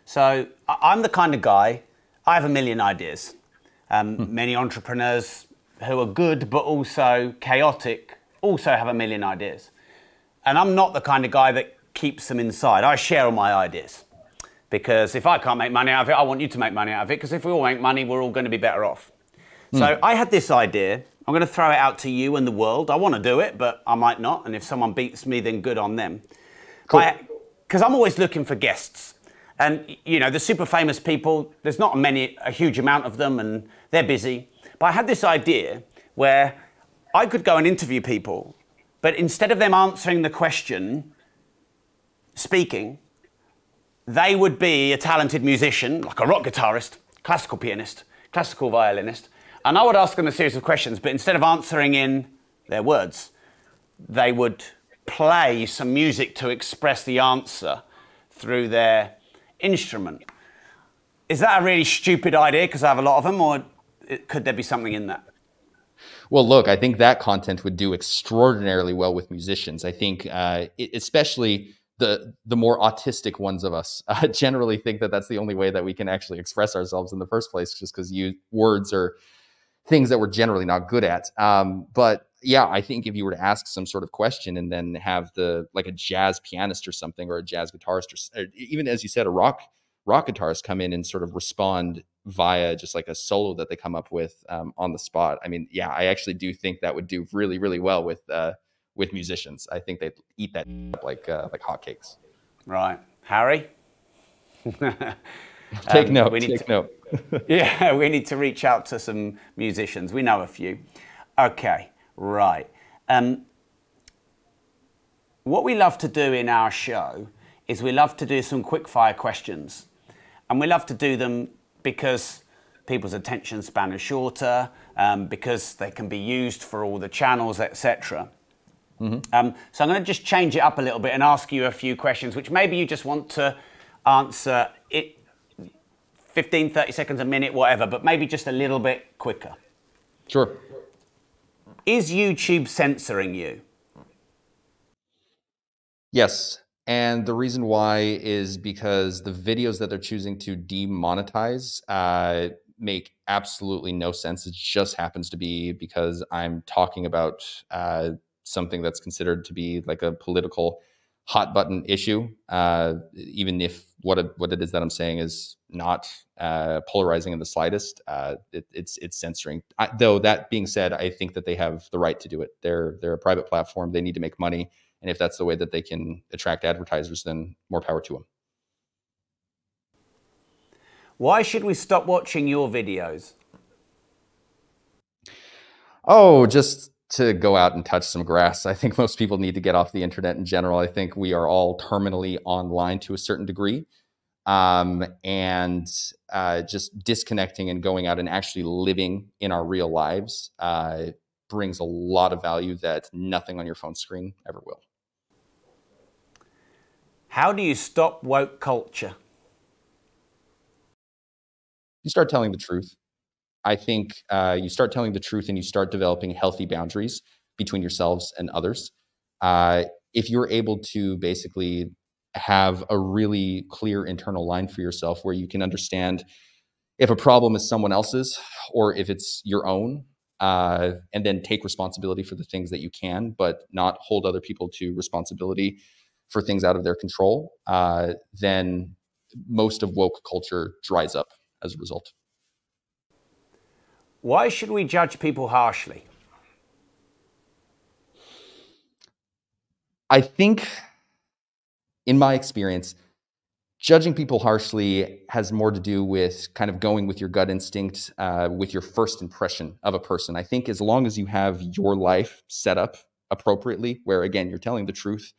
So I'm the kind of guy I have a million ideas. Um, hmm. Many entrepreneurs who are good but also chaotic also have a million ideas. And I'm not the kind of guy that keeps them inside. I share all my ideas. Because if I can't make money out of it, I want you to make money out of it. Because if we all make money, we're all going to be better off. Mm. So I had this idea. I'm going to throw it out to you and the world. I want to do it, but I might not. And if someone beats me, then good on them. Because I'm always looking for guests. And, you know, the super famous people, there's not many, a huge amount of them, and they're busy. But I had this idea where I could go and interview people, but instead of them answering the question, speaking, they would be a talented musician, like a rock guitarist, classical pianist, classical violinist, and I would ask them a series of questions, but instead of answering in their words, they would play some music to express the answer through their instrument. Is that a really stupid idea because I have a lot of them, or could there be something in that? Well, look, I think that content would do extraordinarily well with musicians. I think, uh, especially the the more autistic ones of us, uh, generally think that that's the only way that we can actually express ourselves in the first place, just because you words are things that we're generally not good at. Um, but yeah, I think if you were to ask some sort of question and then have the like a jazz pianist or something, or a jazz guitarist, or, or even as you said, a rock rock guitarist come in and sort of respond via just like a solo that they come up with um, on the spot. I mean, yeah, I actually do think that would do really, really well with uh, with musicians. I think they'd eat that like uh, like hotcakes. Right, Harry. take um, note. We need take to, note. yeah, we need to reach out to some musicians. We know a few. Okay, right. Um, what we love to do in our show is we love to do some quick fire questions. And we love to do them because people's attention span is shorter, um, because they can be used for all the channels, etc. Mm-hmm. Um, so I'm going to just change it up a little bit and ask you a few questions, which maybe you just want to answer it 15, 30 seconds, a minute, whatever, but maybe just a little bit quicker. Sure. Is YouTube censoring you? Yes. And the reason why is because the videos that they're choosing to demonetize uh, make absolutely no sense. It just happens to be because I'm talking about uh, something that's considered to be like a political hot button issue, uh, even if what it, what it is that I'm saying is not uh, polarizing in the slightest. Uh, it, it's it's censoring. I, though that being said, I think that they have the right to do it. They're they're a private platform. They need to make money, and if that's the way that they can attract advertisers, then more power to them. Why should we stop watching your videos? Oh, just to go out and touch some grass. I think most people need to get off the internet in general. I think we are all terminally online to a certain degree. Um, and uh, just disconnecting and going out and actually living in our real lives uh, brings a lot of value that nothing on your phone screen ever will. How do you stop woke culture? You start telling the truth. I think uh, you start telling the truth and you start developing healthy boundaries between yourselves and others. Uh, if you're able to basically have a really clear internal line for yourself where you can understand if a problem is someone else's or if it's your own, uh, and then take responsibility for the things that you can, but not hold other people to responsibility for things out of their control, uh, then most of woke culture dries up as a result. Why should we judge people harshly? I think, in my experience, judging people harshly has more to do with kind of going with your gut instinct, uh, with your first impression of a person. I think as long as you have your life set up appropriately, where again, you're telling the truth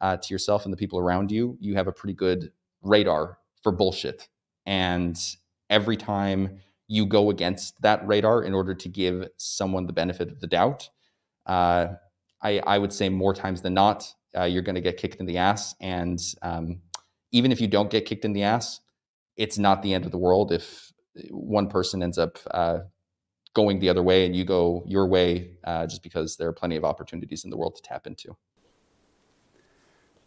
uh, to yourself and the people around you, you have a pretty good radar for bullshit. And every time you go against that radar in order to give someone the benefit of the doubt. Uh, I, I, would say more times than not, uh, you're going to get kicked in the ass. And um, even if you don't get kicked in the ass, it's not the end of the world if one person ends up uh, going the other way and you go your way, uh, just because there are plenty of opportunities in the world to tap into.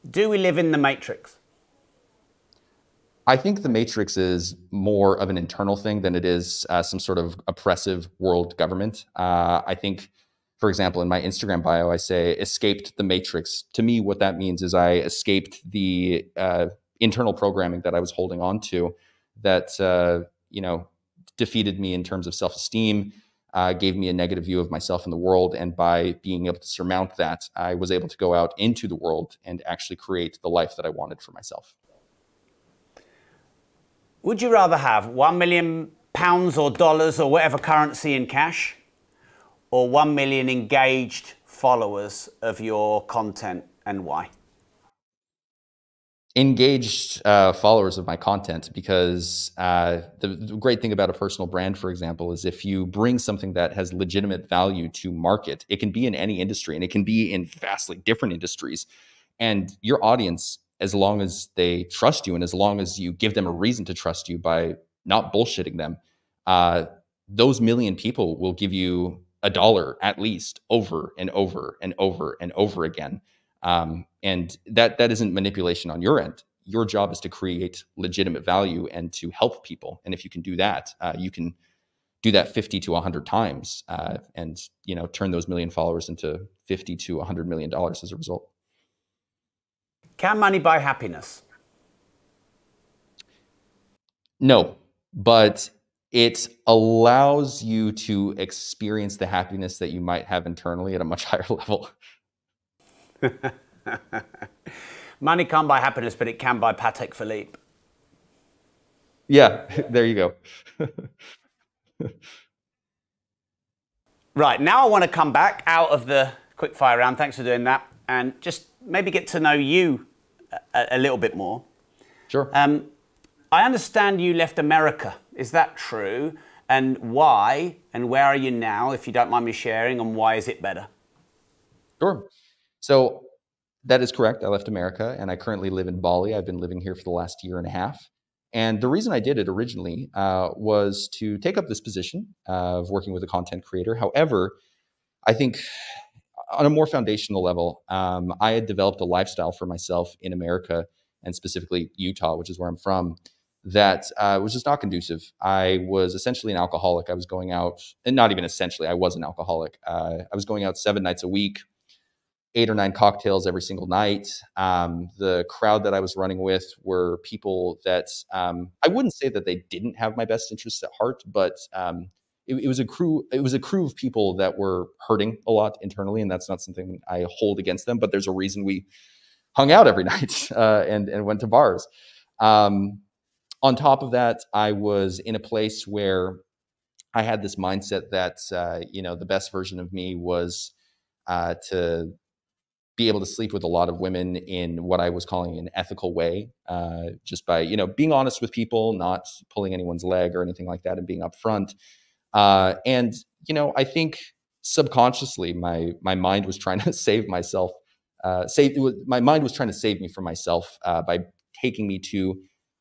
Do we live in the matrix? I think the matrix is more of an internal thing than it is uh, some sort of oppressive world government. Uh, I think, for example, in my Instagram bio, I say escaped the matrix. To me, what that means is I escaped the uh, internal programming that I was holding on to that, uh, you know, defeated me in terms of self esteem. Uh, gave me a negative view of myself in the world. And by being able to surmount that, I was able to go out into the world and actually create the life that I wanted for myself. Would you rather have one million pounds or dollars or whatever currency in cash, or one million engaged followers of your content and why? Engaged uh, followers of my content because uh, the, the great thing about a personal brand, for example, is if you bring something that has legitimate value to market, it can be in any industry and it can be in vastly different industries. And your audience as long as they trust you and as long as you give them a reason to trust you by not bullshitting them, uh, those million people will give you a dollar at least over and over and over and over again. Um, and that that isn't manipulation on your end. Your job is to create legitimate value and to help people. And if you can do that, uh, you can do that 50 to 100 times uh, and you know turn those million followers into 50 to 100 million dollars as a result can money buy happiness? No, but it allows you to experience the happiness that you might have internally at a much higher level. money can't buy happiness, but it can buy Patek Philippe. Yeah, there you go. right, now I want to come back out of the quick fire round. Thanks for doing that. And just maybe get to know you a, a little bit more. Sure. Um, I understand you left America. Is that true? And why? And where are you now, if you don't mind me sharing? And why is it better? Sure. So that is correct. I left America and I currently live in Bali. I've been living here for the last year and a half. And the reason I did it originally uh, was to take up this position of working with a content creator. However, I think on a more foundational level, um, I had developed a lifestyle for myself in America and specifically Utah, which is where I'm from, that uh, was just not conducive. I was essentially an alcoholic. I was going out, and not even essentially, I was an alcoholic. Uh, I was going out seven nights a week, eight or nine cocktails every single night. Um, the crowd that I was running with were people that um, I wouldn't say that they didn't have my best interests at heart, but um, it, it, was a crew. It was a crew of people that were hurting a lot internally, and that's not something I hold against them. But there's a reason we hung out every night uh, and and went to bars. Um, on top of that, I was in a place where I had this mindset that uh, you know the best version of me was uh, to be able to sleep with a lot of women in what I was calling an ethical way, uh, just by you know being honest with people, not pulling anyone's leg or anything like that, and being upfront. Uh, and you know, I think subconsciously, my my mind was trying to save myself. Uh, save my mind was trying to save me from myself uh, by taking me to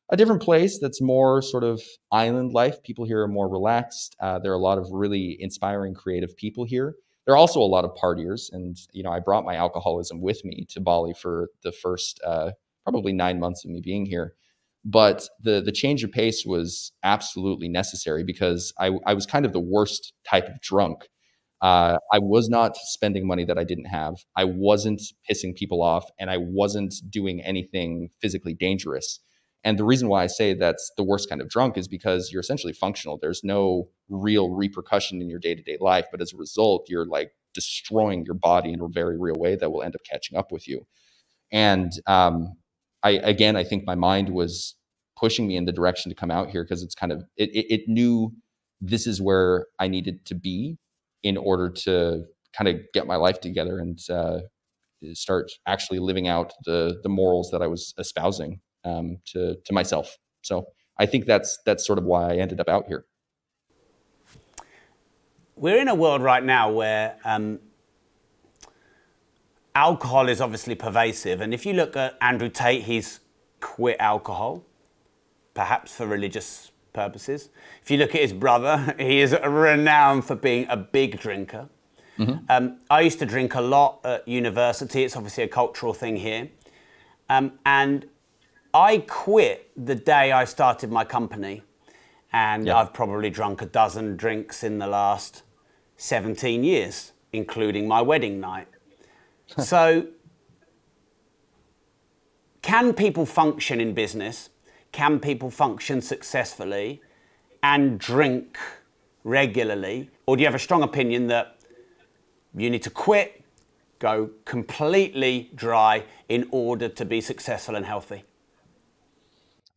a different place that's more sort of island life. People here are more relaxed. Uh, there are a lot of really inspiring, creative people here there are also a lot of partiers, and you know, I brought my alcoholism with me to Bali for the first uh, probably nine months of me being here. But the the change of pace was absolutely necessary because I, I was kind of the worst type of drunk. Uh, I was not spending money that I didn't have. I wasn't pissing people off, and I wasn't doing anything physically dangerous. And the reason why I say that's the worst kind of drunk is because you're essentially functional. There's no real repercussion in your day to day life. But as a result, you're like destroying your body in a very real way that will end up catching up with you. And um, I, again, I think my mind was pushing me in the direction to come out here because it's kind of, it, it, it knew this is where I needed to be in order to kind of get my life together and uh, start actually living out the the morals that I was espousing um, to to myself. So I think that's that's sort of why I ended up out here. We're in a world right now where um, alcohol is obviously pervasive, and if you look at Andrew Tate, he's quit alcohol, perhaps for religious purposes. If you look at his brother, he is renowned for being a big drinker. Mm-hmm. Um, I used to drink a lot at university. It's obviously a cultural thing here. Um, and I quit the day I started my company, and I've probably drunk a dozen drinks in the last 17 years, including my wedding night. so, can people function in business? Can people function successfully and drink regularly? Or do you have a strong opinion that you need to quit, go completely dry in order to be successful and healthy?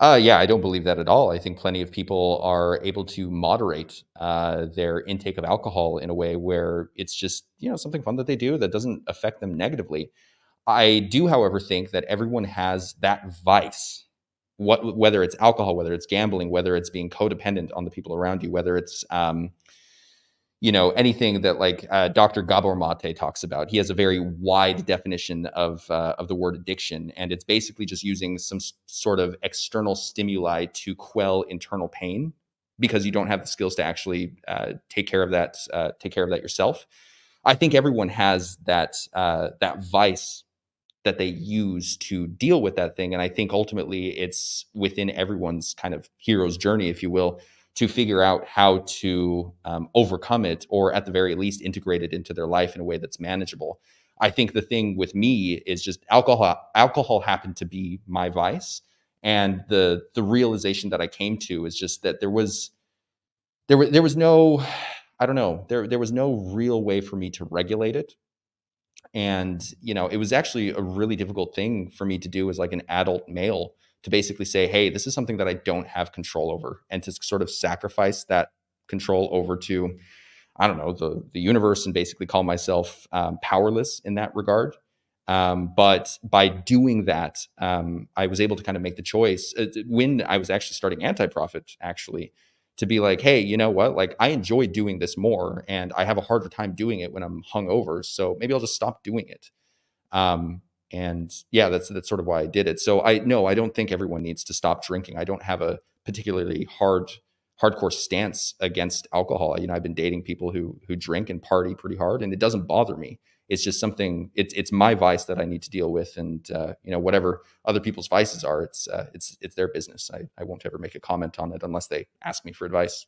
Uh, yeah, I don't believe that at all. I think plenty of people are able to moderate uh, their intake of alcohol in a way where it's just you know something fun that they do that doesn't affect them negatively. I do, however, think that everyone has that vice, what whether it's alcohol, whether it's gambling, whether it's being codependent on the people around you, whether it's um, you know anything that like uh, Dr. Gabor Mate talks about. He has a very wide definition of uh, of the word addiction, and it's basically just using some sort of external stimuli to quell internal pain because you don't have the skills to actually uh, take care of that uh, take care of that yourself. I think everyone has that uh, that vice that they use to deal with that thing, and I think ultimately it's within everyone's kind of hero's journey, if you will to figure out how to um, overcome it or at the very least integrate it into their life in a way that's manageable. I think the thing with me is just alcohol alcohol happened to be my vice. And the the realization that i came to is just that there was there was there was no i don't know there there was no real way for me to regulate it. And you know it was actually a really difficult thing for me to do as like an adult male to basically say, hey, this is something that I don't have control over, and to sort of sacrifice that control over to, I don't know, the the universe, and basically call myself um, powerless in that regard. Um, but by doing that, um, I was able to kind of make the choice uh, when I was actually starting anti prophet, actually, to be like, hey, you know what? Like, I enjoy doing this more, and I have a harder time doing it when I'm hungover. So maybe I'll just stop doing it. Um, and yeah that's that's sort of why i did it. So i no i don't think everyone needs to stop drinking. I don't have a particularly hard hardcore stance against alcohol. You know i've been dating people who who drink and party pretty hard and it doesn't bother me. It's just something it's it's my vice that i need to deal with and uh, you know whatever other people's vices are it's uh, it's it's their business. I, I won't ever make a comment on it unless they ask me for advice.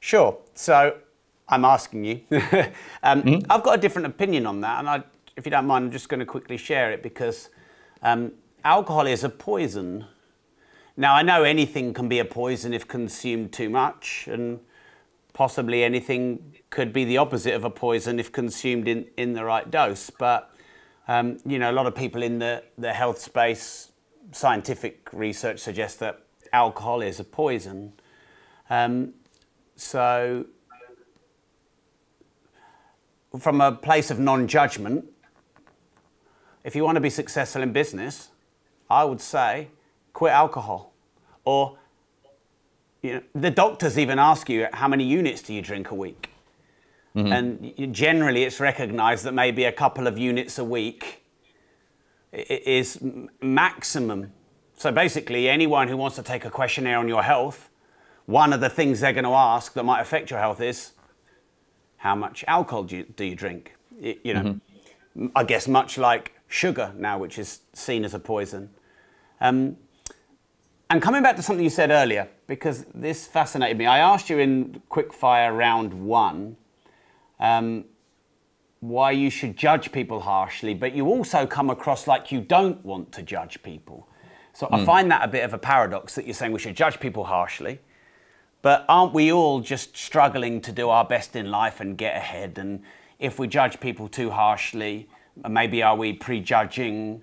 Sure. So i'm asking you. Um, mm-hmm. i've got a different opinion on that and i if you don't mind, I'm just going to quickly share it because um, alcohol is a poison. Now, I know anything can be a poison if consumed too much, and possibly anything could be the opposite of a poison if consumed in, in the right dose. But, um, you know, a lot of people in the, the health space, scientific research suggests that alcohol is a poison. Um, so, from a place of non judgment, if you want to be successful in business, I would say quit alcohol. Or you know, the doctors even ask you how many units do you drink a week? Mm-hmm. And generally, it's recognized that maybe a couple of units a week is maximum. So basically, anyone who wants to take a questionnaire on your health, one of the things they're going to ask that might affect your health is how much alcohol do you, do you drink? You know, mm-hmm. I guess much like sugar now, which is seen as a poison. Um, and coming back to something you said earlier, because this fascinated me, I asked you in quickfire round one um, why you should judge people harshly, but you also come across like you don't want to judge people. So mm. I hmm. find that a bit of a paradox that you're saying we should judge people harshly, but aren't we all just struggling to do our best in life and get ahead? And if we judge people too harshly, maybe are we prejudging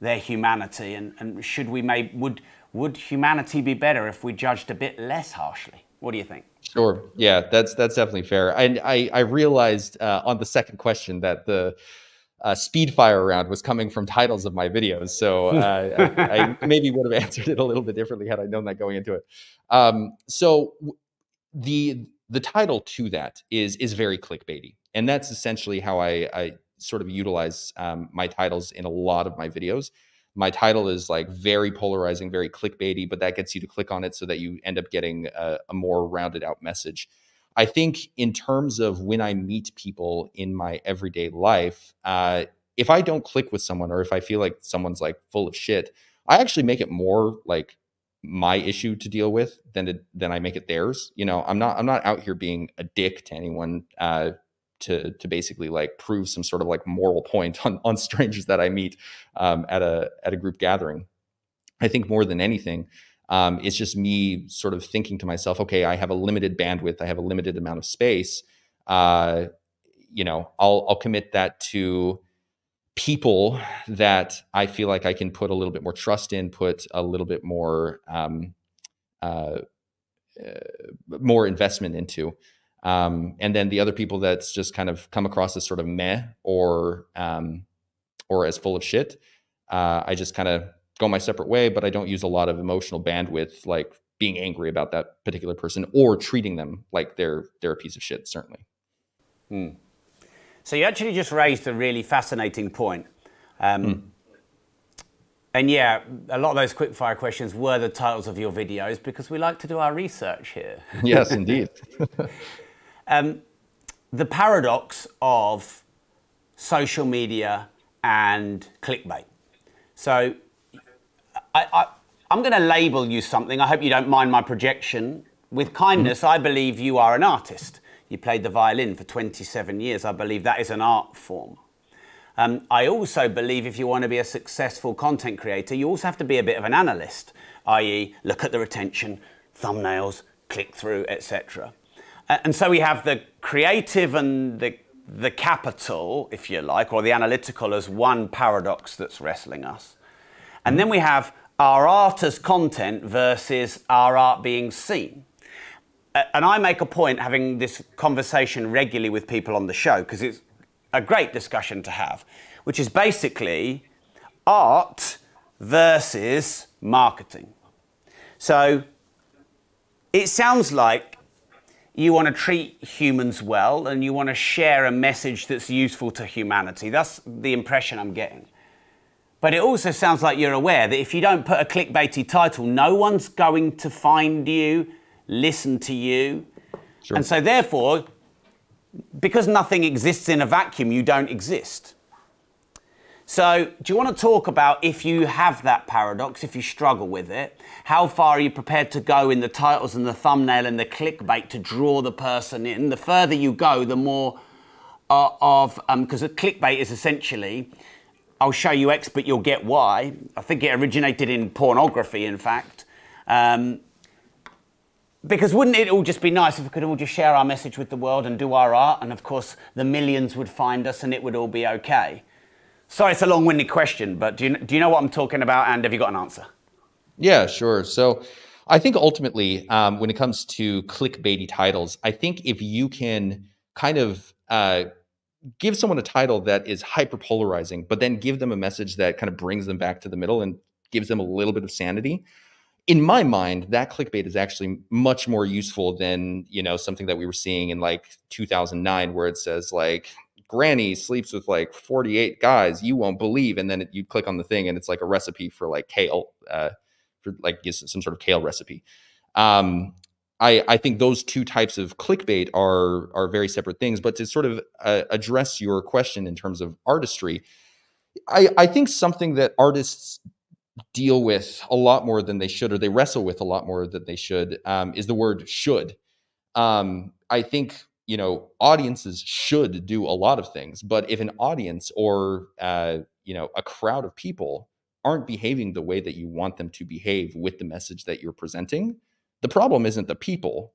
their humanity? And, and should we maybe, would, would humanity be better if we judged a bit less harshly? What do you think? Sure. Yeah, that's that's definitely fair. And I I realized uh, on the second question that the uh, speed fire round was coming from titles of my videos, so uh, I, I, maybe would have answered it a little bit differently had I known that going into it. Um, so the the title to that is is very clickbaity, and that's essentially how I, I sort of utilize um, my titles in a lot of my videos. My title is like very polarizing, very clickbaity, but that gets you to click on it so that you end up getting a, a more rounded out message. I think in terms of when I meet people in my everyday life, uh, if I don't click with someone or if I feel like someone's like full of shit, I actually make it more like my issue to deal with than than I make it theirs. You know, I'm not I'm not out here being a dick to anyone. Uh, to to basically like prove some sort of like moral point on on strangers that I meet um, at a at a group gathering. I think more than anything, um, it's just me sort of thinking to myself, okay, I have a limited bandwidth, I have a limited amount of space. Uh, you know, I'll I'll commit that to people that I feel like I can put a little bit more trust in, put a little bit more um, uh, uh, more investment into. Um, and then the other people that's just kind of come across as sort of meh or um, or as full of shit, uh, I just kind of go my separate way. But I don't use a lot of emotional bandwidth, like being angry about that particular person or treating them like they're they're a piece of shit. Certainly. Hmm. So you actually just raised a really fascinating point. Um, hmm. And yeah, a lot of those quickfire questions were the titles of your videos because we like to do our research here. Yes, indeed. Um, the paradox of social media and clickbait. So I, I, I'm going to label you something. I hope you don't mind my projection. With kindness. I believe you are an artist. You played the violin for 27 years. I believe that is an art form. Um, I also believe if you want to be a successful content creator, you also have to be a bit of an analyst, i.e., look at the retention, thumbnails, click through, etc. And so we have the creative and the, the capital, if you like, or the analytical as one paradox that's wrestling us. And then we have our art as content versus our art being seen. And I make a point having this conversation regularly with people on the show because it's a great discussion to have, which is basically art versus marketing. So it sounds like you want to treat humans well and you want to share a message that's useful to humanity. That's the impression I'm getting. But it also sounds like you're aware that if you don't put a clickbaity title, no one's going to find you, listen to you. Sure. And so, therefore, because nothing exists in a vacuum, you don't exist. So, do you want to talk about if you have that paradox, if you struggle with it? How far are you prepared to go in the titles and the thumbnail and the clickbait to draw the person in? The further you go, the more uh, of because um, clickbait is essentially I'll show you X, but you'll get Y. I think it originated in pornography, in fact. Um, because wouldn't it all just be nice if we could all just share our message with the world and do our art? And of course, the millions would find us and it would all be okay. Sorry, it's a long winded question, but do you, do you know what I'm talking about? And have you got an answer? Yeah, sure. So I think ultimately, um, when it comes to clickbaity titles, I think if you can kind of uh, give someone a title that is hyper polarizing, but then give them a message that kind of brings them back to the middle and gives them a little bit of sanity. In my mind, that clickbait is actually much more useful than you know something that we were seeing in like 2009, where it says like Granny sleeps with like 48 guys, you won't believe, and then it, you click on the thing and it's like a recipe for like kale, uh, for like some sort of kale recipe. Um, I, I think those two types of clickbait are are very separate things. But to sort of uh, address your question in terms of artistry, I, I think something that artists deal with a lot more than they should, or they wrestle with a lot more than they should, um, is the word should. Um, I think you know audiences should do a lot of things, but if an audience or uh, you know a crowd of people aren't behaving the way that you want them to behave with the message that you're presenting, the problem isn't the people.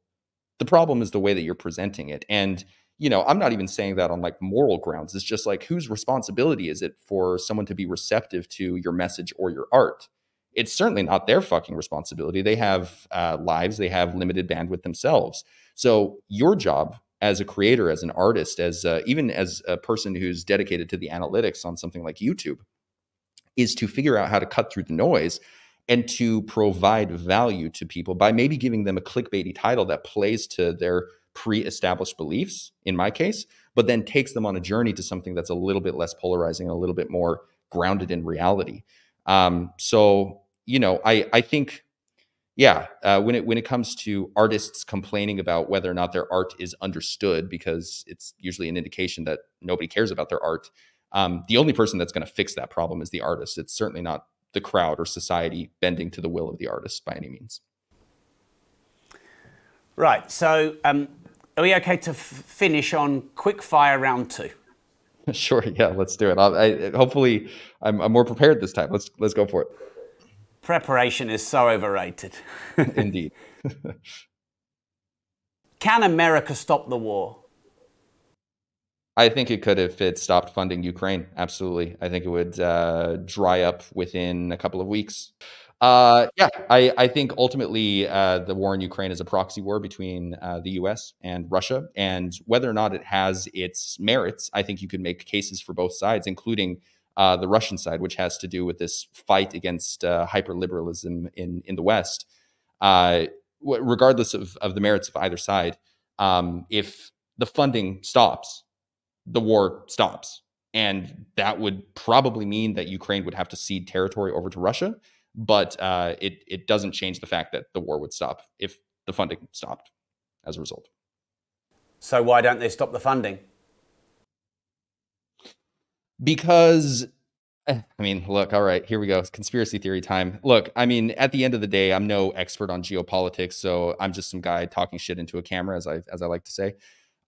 The problem is the way that you're presenting it. And, you know, I'm not even saying that on like moral grounds. It's just like whose responsibility is it for someone to be receptive to your message or your art? It's certainly not their fucking responsibility. They have uh, lives, they have limited bandwidth themselves. So, your job as a creator, as an artist, as uh, even as a person who's dedicated to the analytics on something like YouTube, is to figure out how to cut through the noise and to provide value to people by maybe giving them a clickbaity title that plays to their pre-established beliefs in my case but then takes them on a journey to something that's a little bit less polarizing and a little bit more grounded in reality. Um, so you know i i think yeah uh, when it when it comes to artists complaining about whether or not their art is understood because it's usually an indication that nobody cares about their art um, the only person that's going to fix that problem is the artist it's certainly not the crowd or society bending to the will of the artist by any means. Right. So, um, are we okay to f- finish on quick fire round two? Sure. Yeah. Let's do it. I, hopefully, I'm, I'm more prepared this time. Let's let's go for it. Preparation is so overrated. Indeed. Can America stop the war? I think it could if it stopped funding Ukraine. Absolutely. I think it would uh, dry up within a couple of weeks. Uh, yeah, I, I, think ultimately uh, the war in Ukraine is a proxy war between uh, the US and Russia. And whether or not it has its merits, I think you could make cases for both sides, including uh, the Russian side, which has to do with this fight against uh, hyperliberalism in, in the West. regardless of, of the merits of either side, um, if the funding stops, the war stops. And that would probably mean that Ukraine would have to cede territory over to Russia. But uh, it, it doesn't change the fact that the war would stop if the funding stopped as a result. So, why don't they stop the funding? Because eh, I mean, look, all right, here we go. conspiracy theory time. Look, I mean, at the end of the day, I'm no expert on geopolitics, so I'm just some guy talking shit into a camera, as I as I like to say.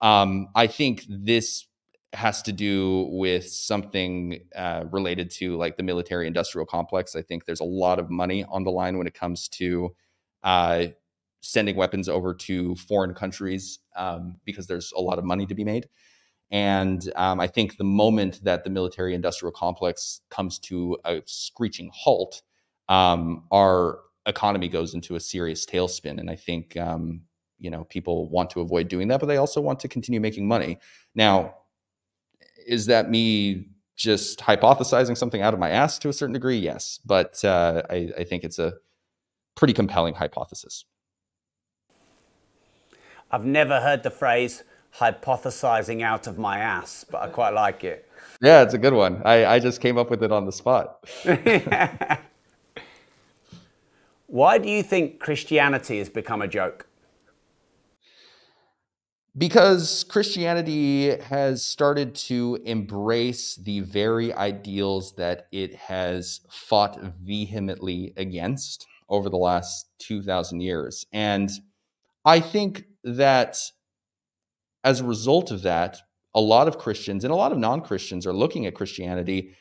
Um, I think this has to do with something uh, related to like the military industrial complex. I think there's a lot of money on the line when it comes to uh, sending weapons over to foreign countries um, because there's a lot of money to be made. And um, I think the moment that the military industrial complex comes to a screeching halt, um, our economy goes into a serious tailspin. And I think, um, you know, people want to avoid doing that, but they also want to continue making money. Now, is that me just hypothesizing something out of my ass to a certain degree? Yes, but uh, I, I think it's a pretty compelling hypothesis. I've never heard the phrase hypothesizing out of my ass, but I quite like it. Yeah, it's a good one. I, I just came up with it on the spot. Why do you think Christianity has become a joke? because Christianity has started to embrace the very ideals that it has fought vehemently against over the last 2,000 years. And I think that as a result of that, a lot of Christians and a lot of non-Christians are looking at Christianity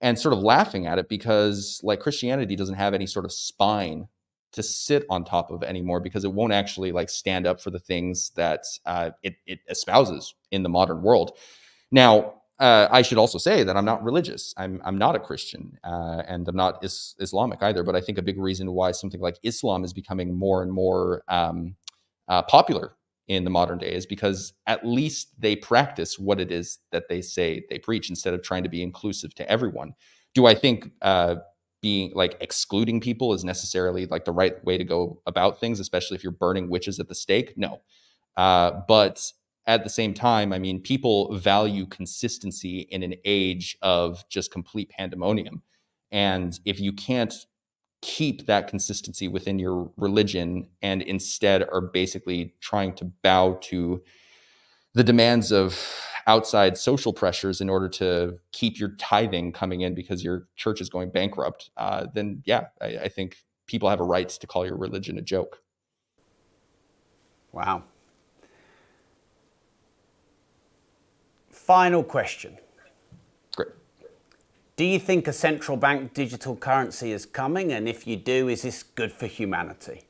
and sort of laughing at it because like Christianity doesn't have any sort of spine to sit on top of anymore because it won't actually like stand up for the things that uh, it, it espouses in the modern world. Now, uh, I should also say that I'm not religious. I'm I'm not a Christian, uh, and I'm not is- Islamic either. But I think a big reason why something like Islam is becoming more and more um, uh, popular in the modern day is because at least they practice what it is that they say they preach instead of trying to be inclusive to everyone. Do I think uh, being like excluding people is necessarily like the right way to go about things, especially if you're burning witches at the stake? No, uh, but at the same time, I mean, people value consistency in an age of just complete pandemonium. And if you can't keep that consistency within your religion and instead are basically trying to bow to the demands of outside social pressures in order to keep your tithing coming in because your church is going bankrupt, uh, then yeah, I, I think people have a right to call your religion a joke. Wow. Final question. Do you think a central bank digital currency is coming? And if you do, is this good for humanity?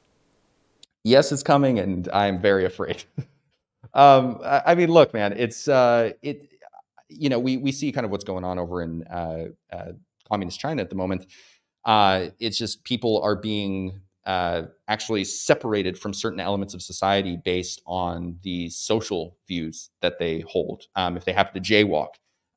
Yes, it's coming, and I'm very afraid. um, I, mean, look, man, it's uh, it. You know, we we see kind of what's going on over in uh, uh, communist China at the moment. Uh, it's just people are being uh, actually separated from certain elements of society based on the social views that they hold. Um, if they happen to jaywalk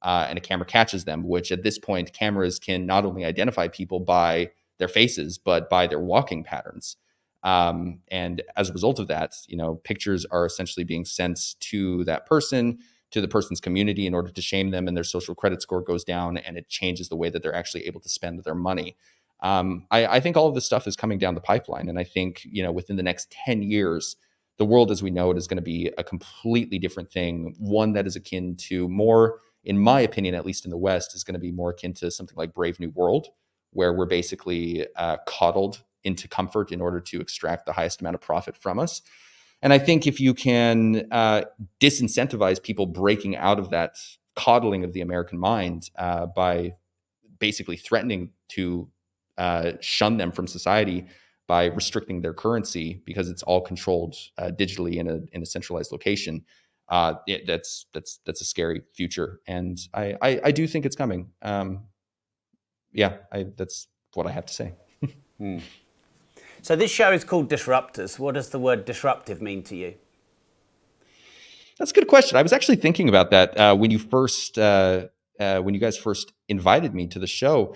uh, and a camera catches them, which at this point cameras can not only identify people by their faces but by their walking patterns. Um, and as a result of that, you know, pictures are essentially being sent to that person, to the person's community in order to shame them, and their social credit score goes down, and it changes the way that they're actually able to spend their money. Um, I, I, think all of this stuff is coming down the pipeline, and I think you know within the next ten years, the world as we know it is going to be a completely different thing. One that is akin to more, in my opinion, at least in the West, is going to be more akin to something like Brave New World, where we're basically uh, coddled into comfort in order to extract the highest amount of profit from us. And I think if you can uh, disincentivize people breaking out of that coddling of the American mind uh, by basically threatening to uh, shun them from society by restricting their currency because it's all controlled uh, digitally in a in a centralized location. Uh, it, that's that's that's a scary future, and I I, I do think it's coming. Um, yeah, I, that's what I have to say. hmm. So this show is called Disruptors. What does the word disruptive mean to you? That's a good question. I was actually thinking about that uh, when you first uh, uh, when you guys first invited me to the show.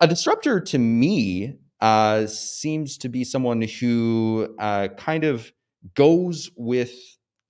A disruptor to me uh, seems to be someone who uh, kind of goes with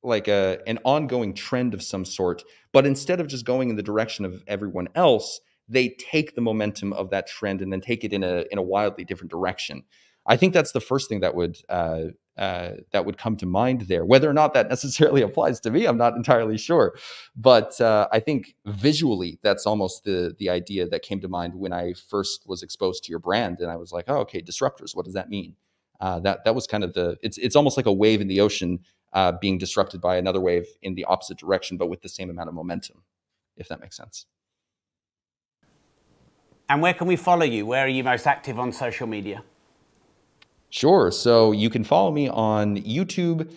like a an ongoing trend of some sort, but instead of just going in the direction of everyone else, they take the momentum of that trend and then take it in a in a wildly different direction. I think that's the first thing that would uh, uh, that would come to mind there. Whether or not that necessarily applies to me, I'm not entirely sure. But uh, I think visually, that's almost the the idea that came to mind when I first was exposed to your brand, and I was like, oh, okay, disruptors. What does that mean? Uh, that that was kind of the. It's it's almost like a wave in the ocean uh, being disrupted by another wave in the opposite direction, but with the same amount of momentum, if that makes sense. And where can we follow you? Where are you most active on social media? Sure. So you can follow me on YouTube,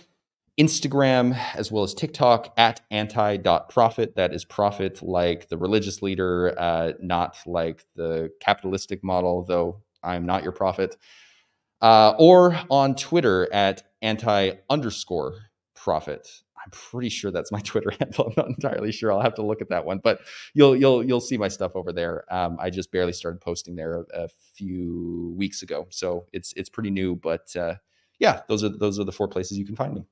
Instagram, as well as TikTok at anti.prophet. That is prophet like the religious leader, uh, not like the capitalistic model, though I'm not your prophet. Uh, or on Twitter at anti underscore prophet. I'm pretty sure that's my Twitter handle. I'm not entirely sure. I'll have to look at that one, but you'll you'll you'll see my stuff over there. Um, I just barely started posting there a, a, few weeks ago, so it's it's pretty new. But uh, yeah, those are those are the four places you can find me.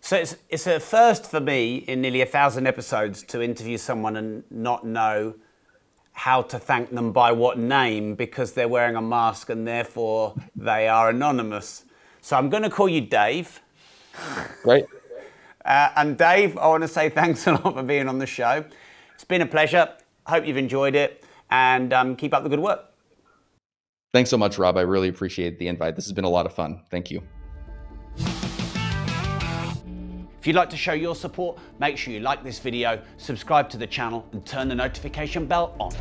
So it's it's a first for me in nearly a thousand episodes to interview someone and not know how to thank them by what name because they're wearing a mask and therefore they are anonymous. So I'm going to call you Dave. Great. Uh, and Dave, I want to say thanks a lot for being on the show. It's been a pleasure. Hope you've enjoyed it and um, keep up the good work. Thanks so much, Rob. I really appreciate the invite. This has been a lot of fun. Thank you. If you'd like to show your support, make sure you like this video, subscribe to the channel and turn the notification bell on.